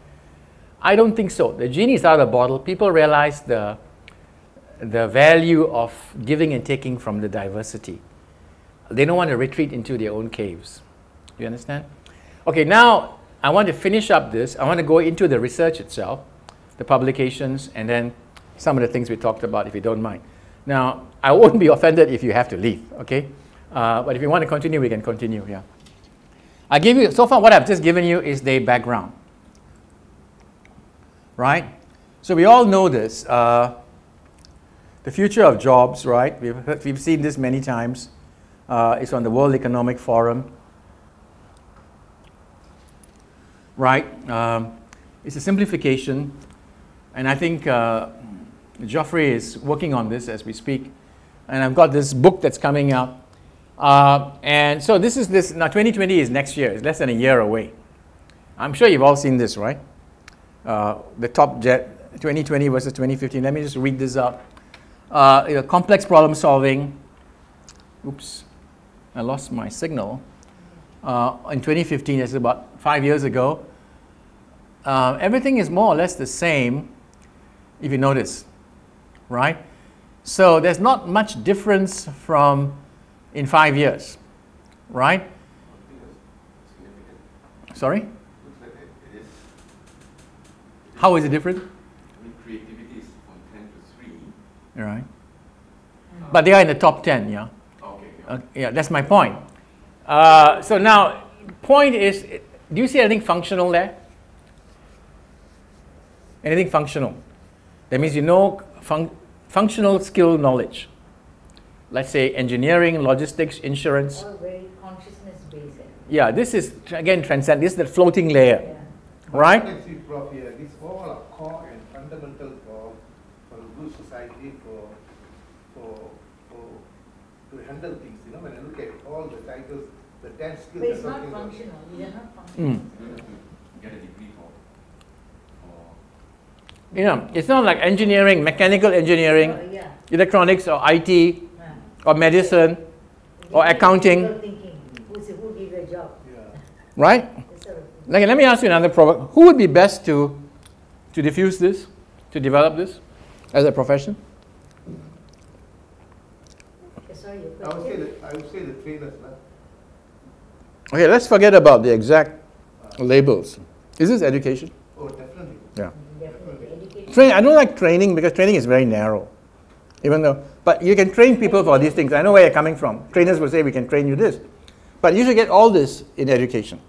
I don't think so. The genie is out of the bottle. People realize the, the value of giving and taking from the diversity. They don't want to retreat into their own caves. You understand? Okay, now I want to finish up this. I want to go into the research itself, the publications, and then some of the things we talked about, if you don't mind. Now, I won't be offended if you have to leave, okay? Uh, but if you want to continue, we can continue, yeah. I give you, so far what I've just given you is the background, right? So we all know this. Uh, the future of jobs, right? We've, we've seen this many times. Uh, it's on the World Economic Forum, right? Um, it's a simplification, and I think uh, Geoffrey is working on this as we speak. And I've got this book that's coming out. Uh, and so this is this, now 2020 is next year, it's less than a year away. I'm sure you've all seen this, right? Uh, the top jet, 2020 versus 2015. Let me just read this out. Uh, you know, complex problem solving. Oops, I lost my signal. Uh, in 2015, it's about five years ago. Uh, everything is more or less the same, if you notice right? So there's not much difference from in five years, right? Sorry? How is it different? I mean, creativity is from 10 to 3. Right. But they are in the top 10, yeah? Okay. Uh, yeah, that's my point. Uh, so now, point is, do you see anything functional there? Anything functional? That means you know fun- functional skill knowledge. Let's say engineering, logistics, insurance. All very consciousness based. Yeah, this is again transcend. This is the floating layer, Yeah. right? See, Prof, here, these all are core and fundamental for, for a good society, for, for, for, to handle things, you know, when I look at all the titles, the ten skills. But it's I'm not talking about. functional, these are not functional. Mm. You have get a degree for, for You know, it's not like engineering, mechanical engineering, Oh, Yeah. electronics, or IT, yeah. or medicine, Or accounting. critical Thinking, who's, who did the job, Yeah. right? this sort of thing. Like, let me ask you another problem. Who would be best to, to diffuse this, to develop this as a profession? Okay, Sorry, your I would say that, I would say the. Okay, let's forget about the exact labels. Is this education? oh, definitely. Yeah. Definitely. Train, I don't like training because training is very narrow. Even though, but you can train people for these things. I know where you're coming from. Trainers will say we can train you this. But you should get all this in education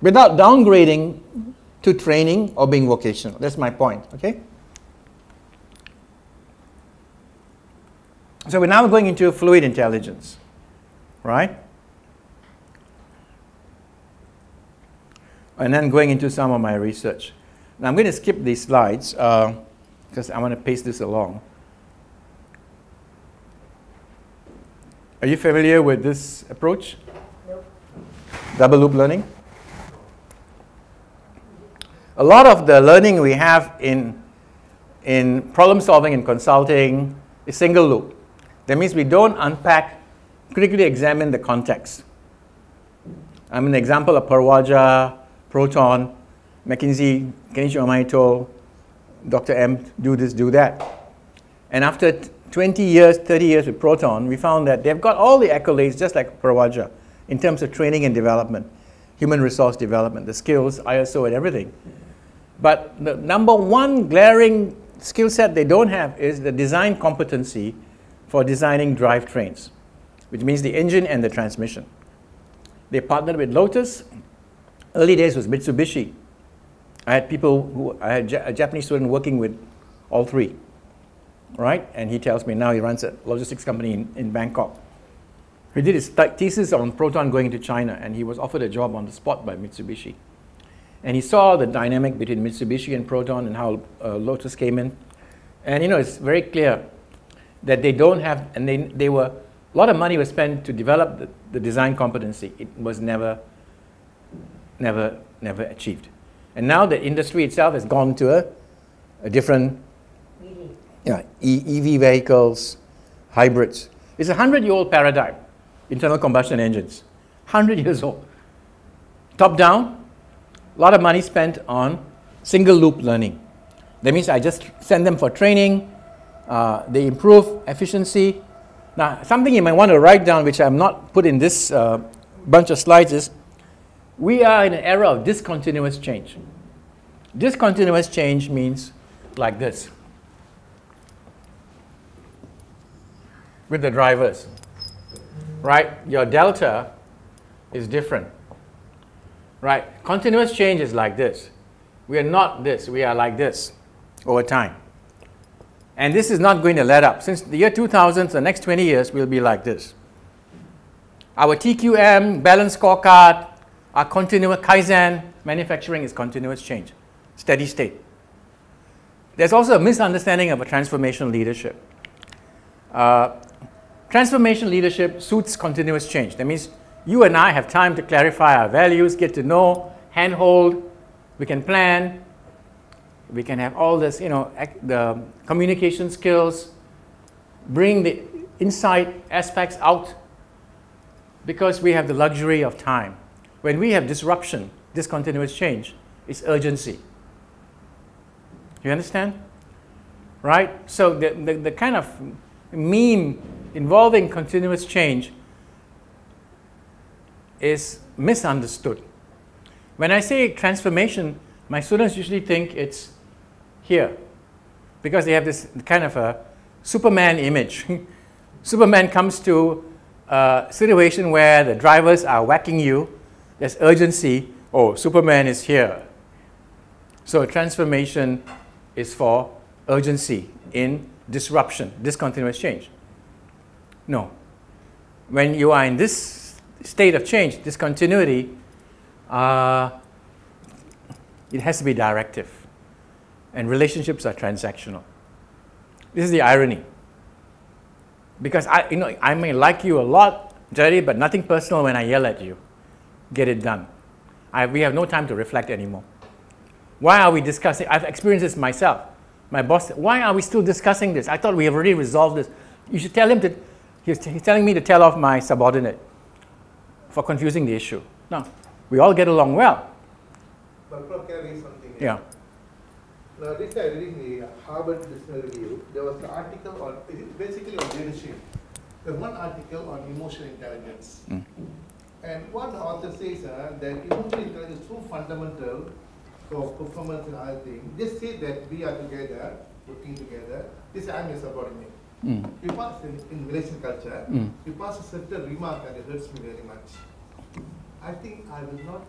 without downgrading to training or being vocational. That's my point, okay? So we're now going into fluid intelligence, right? And then going into some of my research. Now I'm going to skip these slides uh, because I want to paste this along. Are you familiar with this approach? Nope. Double loop learning? A lot of the learning we have in, in problem solving and consulting is single loop. That means we don't unpack, critically examine the context. I'm an example of Perwaja, Proton, McKinsey, Kenichi Omaito, Dr. M, do this, do that. And after t- 20 years, 30 years with Proton, we found that they've got all the accolades just like Perwaja in terms of training and development, human resource development, the skills, ISO, and everything. But the number one glaring skill set they don't have is the design competency for designing drivetrains, which means the engine and the transmission. They partnered with Lotus. Early days was Mitsubishi. I had people who, I had a Japanese student working with all three, right? And he tells me now he runs a logistics company in, in Bangkok. He did his thesis on Proton going to China, and he was offered a job on the spot by Mitsubishi. And he saw the dynamic between Mitsubishi and Proton and how uh, Lotus came in. And you know, it's very clear that they don't have, and they, they were, a lot of money was spent to develop the, the design competency. It was never, never, never achieved. And now the industry itself has gone to a, a different, yeah, e- EV vehicles, hybrids. It's a hundred-year-old paradigm, internal combustion engines. Hundred years old. Top down, a lot of money spent on single loop learning. That means I just send them for training, uh, they improve efficiency. Now, something you might want to write down, which I'm not put in this uh, bunch of slides, is we are in an era of discontinuous change. Discontinuous change means like this with the drivers, right? Your delta is different, right? Continuous change is like this. We are not this, we are like this over time. And this is not going to let up. Since the year 2000, the next 20 years will be like this. Our TQM, balance scorecard, our continuous Kaizen, manufacturing is continuous change, steady state. There's also a misunderstanding of a transformational leadership. Uh, transformation leadership suits continuous change. That means you and I have time to clarify our values, get to know, handhold, we can plan, we can have all this, you know, the communication skills, bring the insight aspects out because we have the luxury of time. When we have disruption, discontinuous change, it's urgency. You understand? Right? So the, the, the kind of meme involving continuous change is misunderstood. When I say transformation, my students usually think it's here because they have this kind of a Superman image. Superman comes to a situation where the drivers are whacking you, there's urgency, oh, Superman is here. So transformation is for urgency in disruption, discontinuous change. No. When you are in this state of change, discontinuity, uh, it has to be directive. And relationships are transactional. This is the irony. Because I, you know, I may like you a lot, Jerry, but nothing personal when I yell at you. Get it done. I, we have no time to reflect anymore. Why are we discussing? I've experienced this myself. My boss said, Why are we still discussing this? I thought we have already resolved this. You should tell him to, he's, he's telling me to tell off my subordinate for confusing the issue. No, we all get along well. But Prof, can I something? Yeah. Now, this I reading the Harvard Business Review. There was an article on, basically on leadership. There's one article on emotional intelligence. Mm. And what the author says uh, that emotional intelligence is so fundamental for performance and other things. They say that we are together, working together. This I'm your subordinate. Mm. You pass in, in relation culture, Mm. you pass a certain remark and it hurts me very much. I think I will not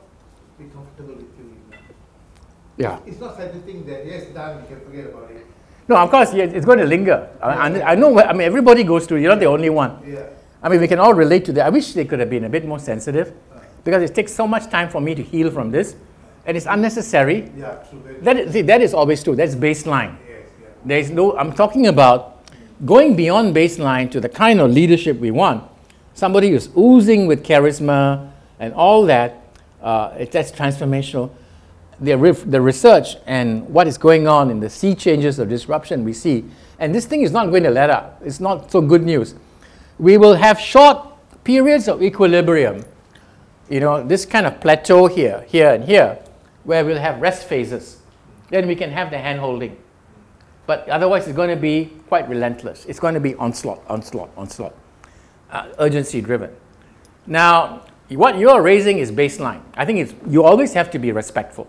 be comfortable with you. Yeah. It's not such a thing that yes, done, we can forget about it. No, of course, yeah, it's going to linger. I, I- I know, I mean, everybody goes through, you're not the only one. Yeah. I mean, we can all relate to that. I wish they could have been a bit more sensitive because it takes so much time for me to heal from this and it's unnecessary. Yeah, true. That is, see, that is always true. That's baseline. Yes, yeah. There is no, I'm talking about going beyond baseline to the kind of leadership we want. Somebody who's oozing with charisma and all that, uh, it, that's transformational. The, the research and what is going on in the sea changes of disruption we see, and this thing is not going to let up. It's not so good news. We will have short periods of equilibrium, you know, this kind of plateau here, here, and here, where we'll have rest phases. Then we can have the hand holding. But otherwise, it's going to be quite relentless. It's going to be onslaught, onslaught, onslaught, uh, urgency driven. Now, what you're raising is baseline. I think it's, you always have to be respectful.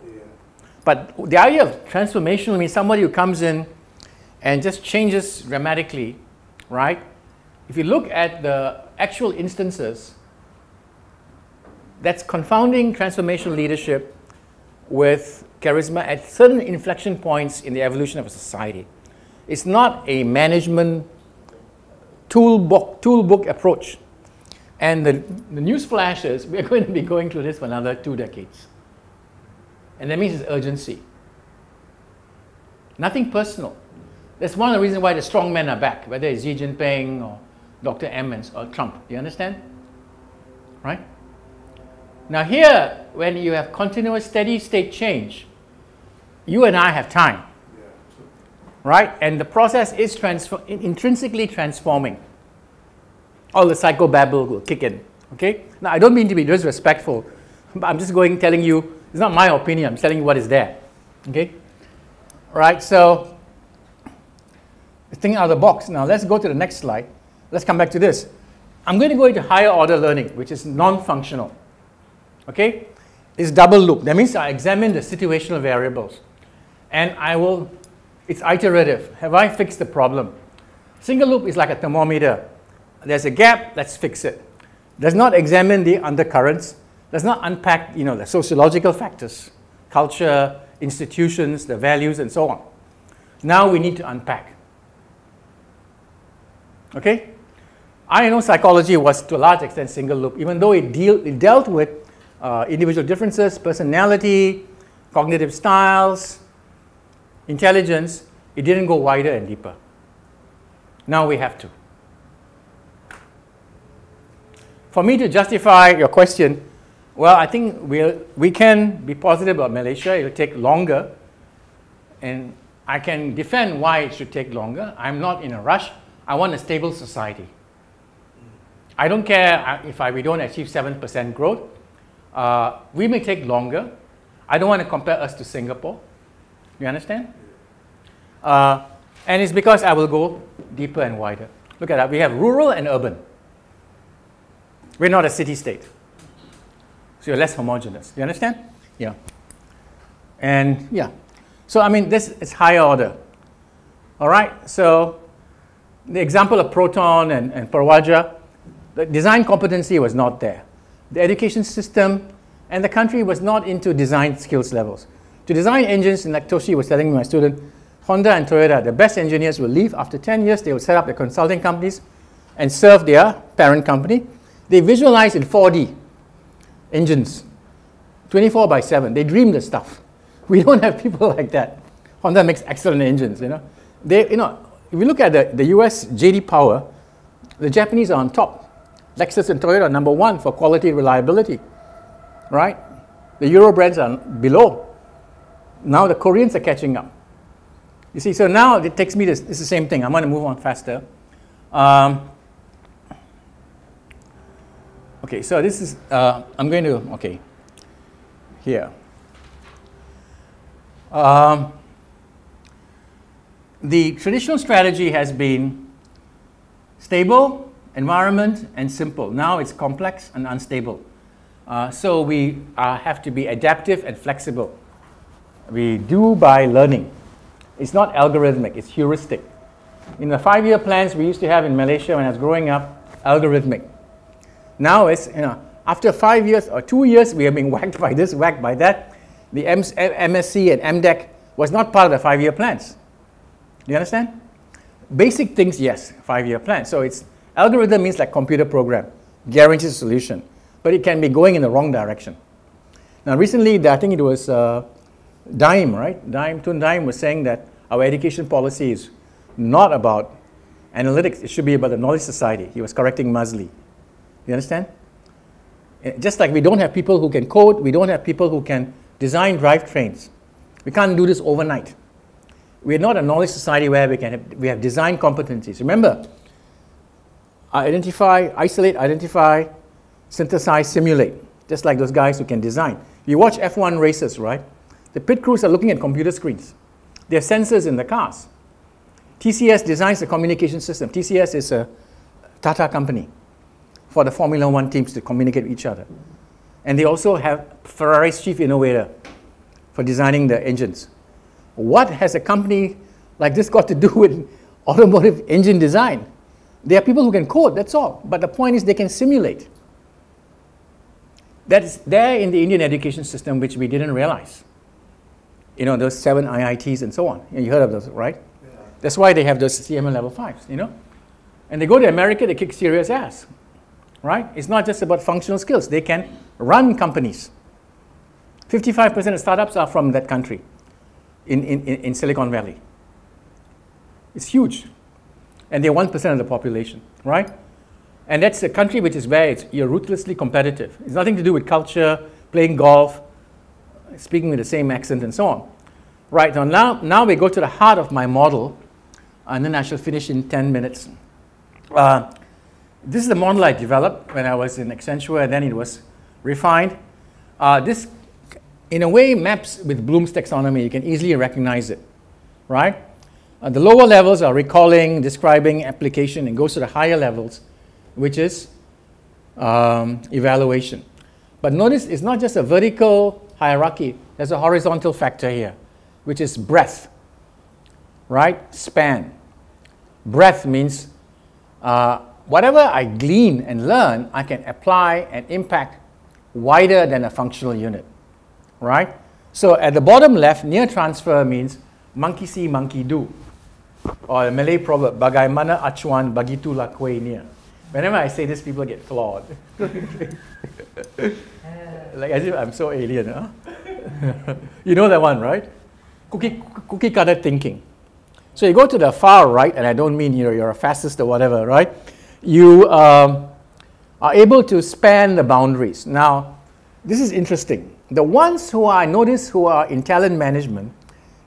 But the idea of transformational means somebody who comes in and just changes dramatically, right? If you look at the actual instances, that's confounding transformational leadership with charisma at certain inflection points in the evolution of a society. It's not a management toolbook, toolbook approach. And the, the news flash is we're going to be going through this for another two decades. And that means it's urgency. Nothing personal. That's one of the reasons why the strong men are back, whether it's Xi Jinping or Dr. Emmons or Trump. Do you understand? Right? Now, here, when you have continuous steady state change, you and I have time, right? And the process is intrinsically transforming. All the psychobabble will kick in. Okay? Now, I don't mean to be disrespectful, but I'm just going telling you, it's not my opinion, I'm telling you what is there. Okay? Right? So, thinking out of the box. Now, let's go to the next slide. Let's come back to this. I'm going to go into higher order learning, which is non functional. Okay? It's double loop. That means I examine the situational variables and I will, it's iterative. Have I fixed the problem? Single loop is like a thermometer. There's a gap, let's fix it. Does not examine the undercurrents, does not unpack, you know, the sociological factors, culture, institutions, the values, and so on. Now we need to unpack. Okay? I know psychology was to a large extent single loop, even though it, deal, it dealt with uh, individual differences, personality, cognitive styles, intelligence, it didn't go wider and deeper. Now we have to. For me to justify your question, well, I think we'll, we can be positive about Malaysia. It will take longer. And I can defend why it should take longer. I'm not in a rush. I want a stable society. I don't care uh, if I, we don't achieve 7% growth. Uh, we may take longer. I don't want to compare us to Singapore. You understand? Uh, and it's because I will go deeper and wider. Look at that. We have rural and urban. We're not a city state. So you're less homogeneous. You understand? Yeah. And yeah. So I mean, this is higher order. All right. So the example of Proton and, and Perwaja, the design competency was not there. The education system and the country was not into design skills levels. To design engines, like Toshi was telling my student, Honda and Toyota, the best engineers will leave. After 10 years, they will set up their consulting companies and serve their parent company. They visualize in 4D engines, 24 by 7. They dream the stuff. We don't have people like that. Honda makes excellent engines, you know. They, you know, if you look at the, the US JD Power, the Japanese are on top. Lexus and Toyota are number one for quality and reliability, right? The Euro brands are below. Now the Koreans are catching up. You see, so now it takes me this, it's the same thing. I'm going to move on faster. Um, okay, so this is, uh, I'm going to, okay, here. Um, the traditional strategy has been stable, environment, and simple. Now it's complex and unstable. Uh, so we uh, have to be adaptive and flexible. We do by learning. It's not algorithmic, it's heuristic. In the five-year plans we used to have in Malaysia when I was growing up, algorithmic. Now it's, you know, after five years or two years, we have been whacked by this, whacked by that. The MSC and MDEC was not part of the five-year plans. Do you understand? Basic things, yes, five-year plan. So it's algorithm means like computer program, guarantees solution, but it can be going in the wrong direction. Now recently, I think it was uh, Daim, right? Daim, Tun Daim was saying that our education policy is not about analytics, it should be about the knowledge society. He was correcting Maszlee. You understand? Eh, just like we don't have people who can code, we don't have people who can design drive trains. We can't do this overnight. We're not a knowledge society where we, can have, we have design competencies. Remember, identify, isolate, identify, synthesize, simulate, just like those guys who can design. You watch F1 races, right? The pit crews are looking at computer screens. There are sensors in the cars. TCS designs the communication system. TCS is a Tata company for the Formula One teams to communicate with each other. And they also have Ferrari's chief innovator for designing the engines. What has a company like this got to do with automotive engine design? There are people who can code, that's all. But the point is they can simulate. That's there in the Indian education system, which we didn't realize you know, those seven IITs and so on. You heard of those, right? Yeah. That's why they have those CMM level fives, you know? And they go to America, they kick serious ass, right? It's not just about functional skills. They can run companies. 55% of startups are from that country in, in, in Silicon Valley. It's huge. And they're 1% of the population, right? And that's a country which is where it's, you're ruthlessly competitive. It's nothing to do with culture, playing golf, speaking with the same accent and so on. Right, now, now, now we go to the heart of my model, and then I shall finish in 10 minutes. Uh, this is the model I developed when I was in Accenture, and then it was refined. Uh, this, in a way, maps with Bloom's taxonomy. You can easily recognize it, right? Uh, the lower levels are recalling, describing, application, and goes to the higher levels, which is um, evaluation. But notice it's not just a vertical hierarchy, there's a horizontal factor here, which is breadth, right? Span. Breadth means uh, whatever I glean and learn, I can apply and impact wider than a functional unit, right? So at the bottom left, near transfer means monkey see, monkey do. Or a Malay proverb, bagaimana acuan bagitulah kuihnya. Whenever I say this, people get flawed. like as if I'm so alien. Huh? you know that one, right? Cookie, cookie cutter thinking. So you go to the far right, and I don't mean you're, you're a fascist or whatever, right? You um, are able to span the boundaries. Now, this is interesting. The ones who are, I notice, who are in talent management,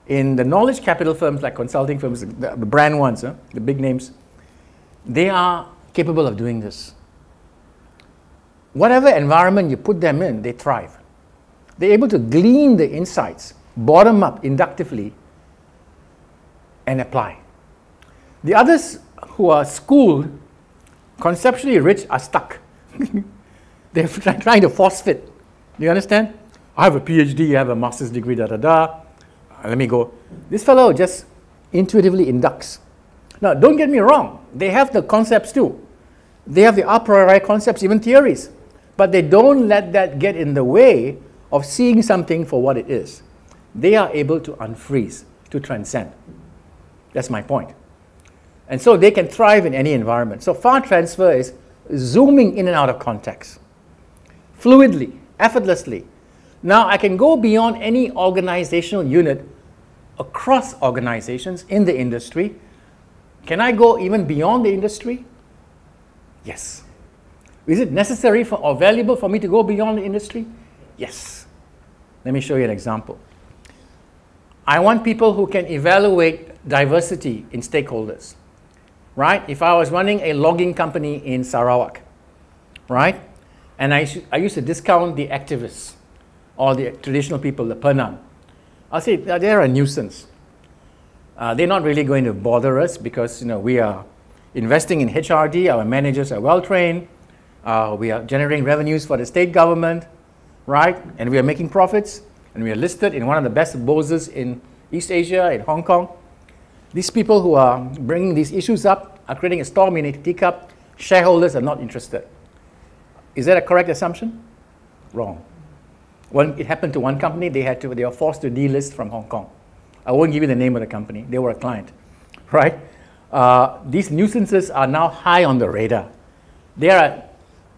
in the knowledge capital firms like consulting firms, the, the brand ones, huh? the big names, they are capable of doing this. Whatever environment you put them in, they thrive. They're able to glean the insights, bottom up, inductively, and apply. The others who are schooled, conceptually rich, are stuck. They're trying to force fit. Do you understand? I have a PhD, I have a master's degree, da da da. Uh, let me go. This fellow just intuitively inducts. Now, don't get me wrong, they have the concepts too. They have the a priori concepts, even theories. But they don't let that get in the way of seeing something for what it is. They are able to unfreeze, to transcend. That's my point. And so they can thrive in any environment. So far transfer is zooming in and out of context, fluidly, effortlessly. Now I can go beyond any organizational unit across organizations in the industry. Can I go even beyond the industry? Yes. Is it necessary for, or valuable for me to go beyond the industry? Yes. Let me show you an example. I want people who can evaluate diversity in stakeholders, right? If I was running a logging company in Sarawak, right? And I, I used to discount the activists or the traditional people, the Penan. I'll say they're a nuisance. Uh, they're not really going to bother us because you know we are investing in HRD. Our managers are well trained. Uh, we are generating revenues for the state government, right? And we are making profits. And we are listed in one of the best bourses in East Asia, in Hong Kong. These people who are bringing these issues up are creating a storm in a teacup. Shareholders are not interested. Is that a correct assumption? Wrong. When it happened to one company, they had to they were forced to delist from Hong Kong. I won't give you the name of the company. They were a client, right? Uh, these nuisances are now high on the radar. There are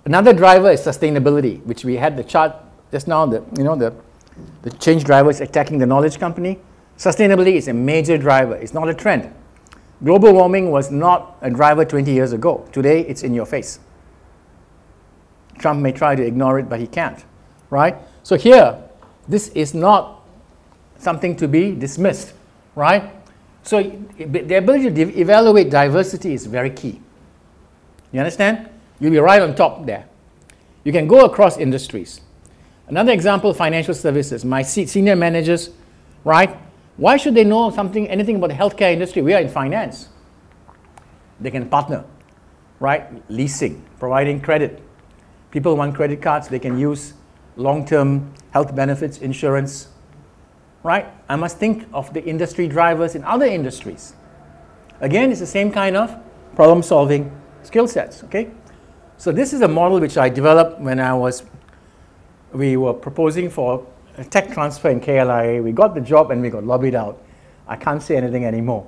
another driver is sustainability, which we had the chart just now. The you know the the change driver is attacking the knowledge company. Sustainability is a major driver. It's not a trend. Global warming was not a driver 20 years ago. Today, it's in your face. Trump may try to ignore it, but he can't, right? So here, this is not something to be dismissed, right? So the ability to evaluate diversity is very key. You understand? You'll be right on top there. You can go across industries. Another example, financial services. My senior managers, right? Why should they know something, anything about the healthcare industry? We are in finance. They can partner, right? Leasing, providing credit. People want credit cards, they can use long-term health benefits, insurance, right? I must think of the industry drivers in other industries. Again, it's the same kind of problem-solving skill sets, okay? So this is a model which I developed when I was, we were proposing for tech transfer in KLIA. We got the job and we got lobbied out. I can't say anything anymore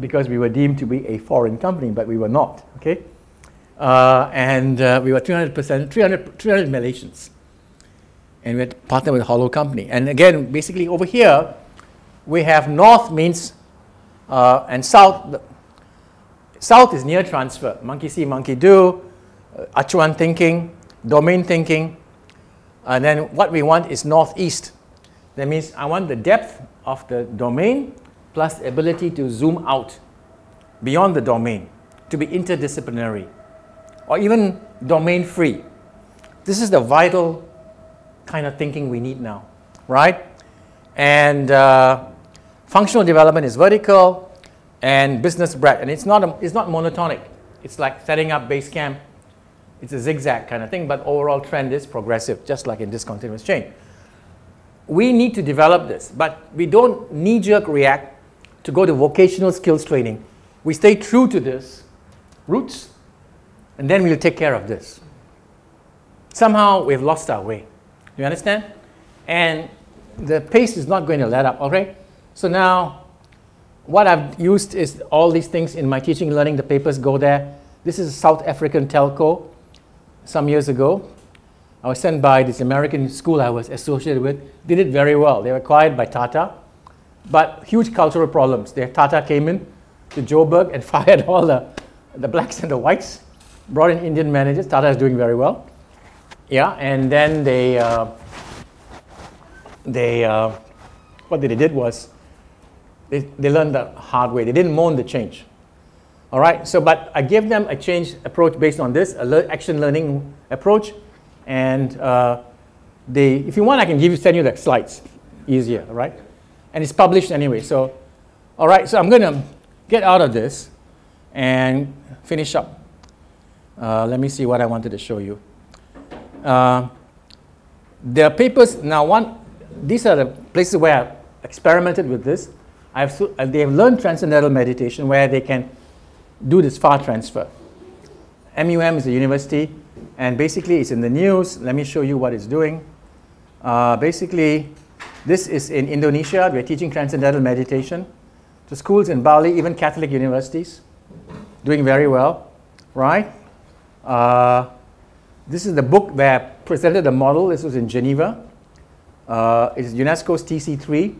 because we were deemed to be a foreign company, but we were not, okay? Uh, and uh, we were 300%, 300, 300 Malaysians. And we had partnered with a Hollow company. And again, basically over here, we have north means, uh, and south, south is near transfer. Monkey see, monkey do, uh, Achuan thinking, domain thinking. And then what we want is northeast. That means I want the depth of the domain plus the ability to zoom out beyond the domain to be interdisciplinary or even domain free. This is the vital kind of thinking we need now, right? And uh, functional development is vertical and business breadth. And it's not, a, it's not monotonic. It's like setting up base camp. It's a zigzag kind of thing, but overall trend is progressive, just like in discontinuous chain. We need to develop this, but we don't knee-jerk react to go to vocational skills training. We stay true to this roots and then we'll take care of this. Somehow we've lost our way. Do you understand? And the pace is not going to let up, okay? So now, what I've used is all these things in my teaching learning, the papers go there. This is a South African telco some years ago. I was sent by this American school I was associated with. Did it very well. They were acquired by Tata, but huge cultural problems. Their Tata came in to Joburg and fired all the, the blacks and the whites brought in Indian managers. Tata is doing very well. Yeah, and then they, uh, they uh, what they did was they, they learned the hard way. They didn't mourn the change. All right, so but I gave them a change approach based on this, a le action learning approach. And uh, they, if you want, I can give you, send you the slides easier, all right? And it's published anyway. So, all right, so I'm going to get out of this and finish up. Uh, let me see what I wanted to show you. Uh, there are papers, now one, these are the places where I've experimented with this. I've, uh, they have learned transcendental meditation where they can do this far transfer. MUM is a university and basically it's in the news. Let me show you what it's doing. Uh, basically, this is in Indonesia. We're teaching transcendental meditation. to schools in Bali, even Catholic universities, doing very well, right? Uh, this is the book that presented the model. This was in Geneva. Uh, it's UNESCO's TC3,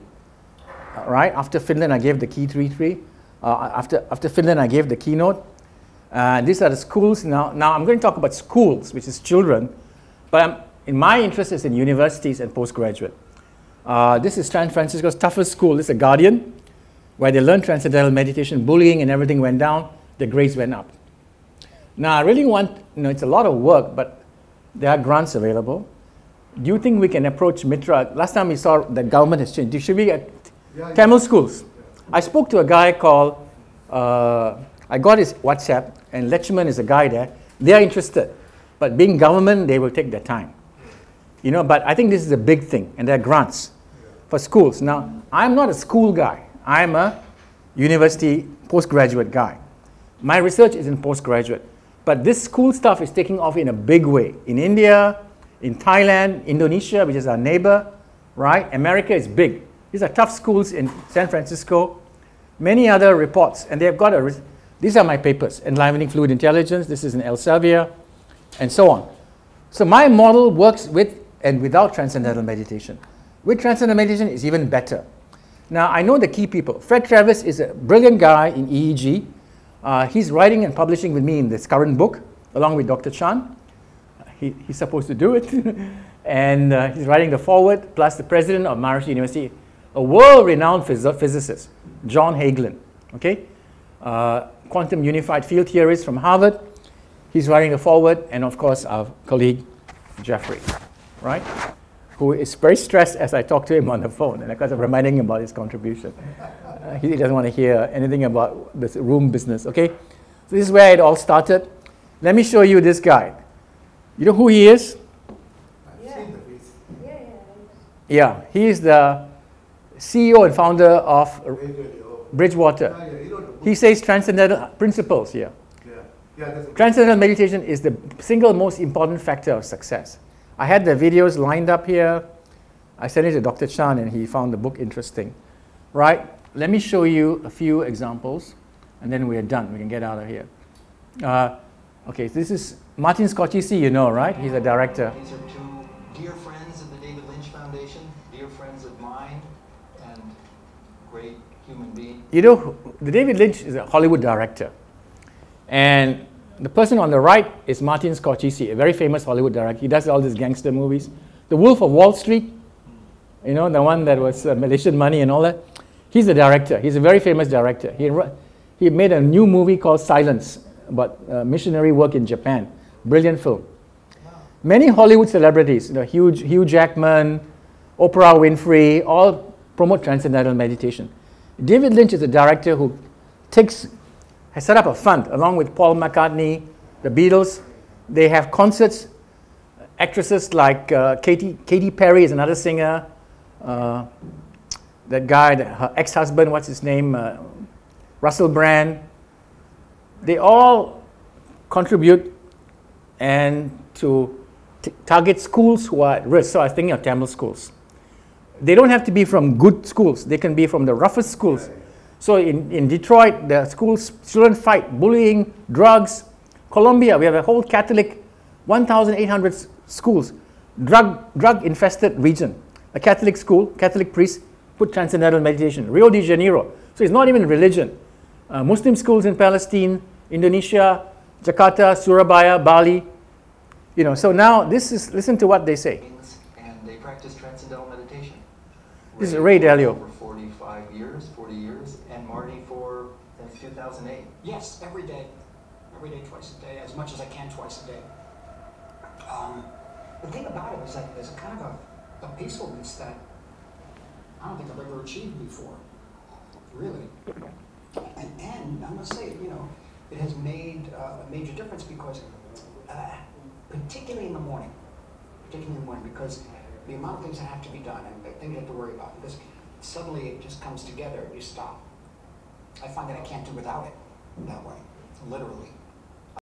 uh, right? After Finland, I gave the key 3 Uh, after, after Finland, I gave the keynote. Uh, these are the schools. Now, now I'm going to talk about schools, which is children, but I'm, in my interest is in universities and postgraduate. Uh, this is San Francisco's toughest school. This is a Guardian, where they learned transcendental meditation, bullying, and everything went down. The grades went up. Now, I really want, you know, it's a lot of work, but there are grants available. Do you think we can approach Mitra? Last time we saw the government has changed. Should we get Yeah, Tamil schools? I spoke to a guy called, uh, I got his WhatsApp, and Lechman is a guy there. They are interested, but being government, they will take their time. You know, but I think this is a big thing, and there are grants for schools. Now, I'm not a school guy. I'm a university postgraduate guy. My research is in postgraduate. But this school stuff is taking off in a big way. In India, in Thailand, Indonesia, which is our neighbor, right? America is big. These are tough schools in San Francisco. Many other reports, and they've got a. These are my papers: enlivening fluid intelligence. This is in Elsevier, and so on. So my model works with and without transcendental meditation. With transcendental meditation, it's even better. Now I know the key people. Fred Travis is a brilliant guy in EEG. Uh, he's writing and publishing with me in this current book, along with Dr. Chan. He, he's supposed to do it. and uh, he's writing the forward, plus the president of Maharishi University, a world-renowned phys- physicist, John Hagelin, okay? Uh, quantum unified field theorist from Harvard. He's writing the forward, and of course, our colleague, Jeffrey, right? Who is very stressed as I talk to him on the phone, and because I'm reminding him about his contribution. Uh, he doesn't want to hear anything about this room business, okay? So this is where it all started. Let me show you this guy. You know who he is? I've Yeah. seen the face. Yeah, yeah. Yeah, he is the CEO and founder of. Bridgewater. Yeah, yeah, you know the book. He says transcendental principles here. Yeah, yeah, that's a Transcendental meditation is the single most important factor of success. I had the videos lined up here. I sent it to Dr. Chan and he found the book interesting. Right? Let me show you a few examples and then we are done. We can get out of here. Uh, okay, this is Martin Scorsese, you know, right? He's a director. You know, David Lynch is a Hollywood director. And the person on the right is Martin Scorsese, a very famous Hollywood director. He does all these gangster movies. The Wolf of Wall Street, you know, the one that was uh, Malaysian money and all that. He's the director. He's a very famous director. He, he made a new movie called Silence about uh, missionary work in Japan. Brilliant film. Many Hollywood celebrities, you know, Hugh, Hugh Jackman, Oprah Winfrey, all promote transcendental meditation. David Lynch is a director who takes, has set up a fund along with Paul McCartney, the Beatles. They have concerts. Actresses like uh, Katy, Katy Perry is another singer. Uh, that guy, that- her ex-husband, what's his name? Uh, Russell Brand. They all contribute and to target schools who are at risk. So I was thinking of Tamil schools. They don't have to be from good schools. They can be from the roughest schools. So in, in Detroit, the schools, children fight bullying, drugs. Colombia, we have a whole Catholic, 1,800 schools, drug, drug infested region. A Catholic school, Catholic priest put transcendental meditation. Rio de Janeiro. So it's not even religion. Uh, Muslim schools in Palestine, Indonesia, Jakarta, Surabaya, Bali. You know, so now this is, listen to what they say. And they practice transcendental meditation. This is Ray Dalio. For 45 years, 40 years, and Marty for since 2008. Yes, every day. Every day, twice a day, as much as I can twice a day. Um, the thing about it is that there's a kind of a, a peacefulness that I don't think I've ever achieved before. Really. And, and I must say, you know, it has made uh, a major difference because, uh, particularly in the morning, particularly in the morning, because the amount of things that have to be done and the things you have to worry about, because suddenly it just comes together and you stop. I find that I can't do without it that way, literally.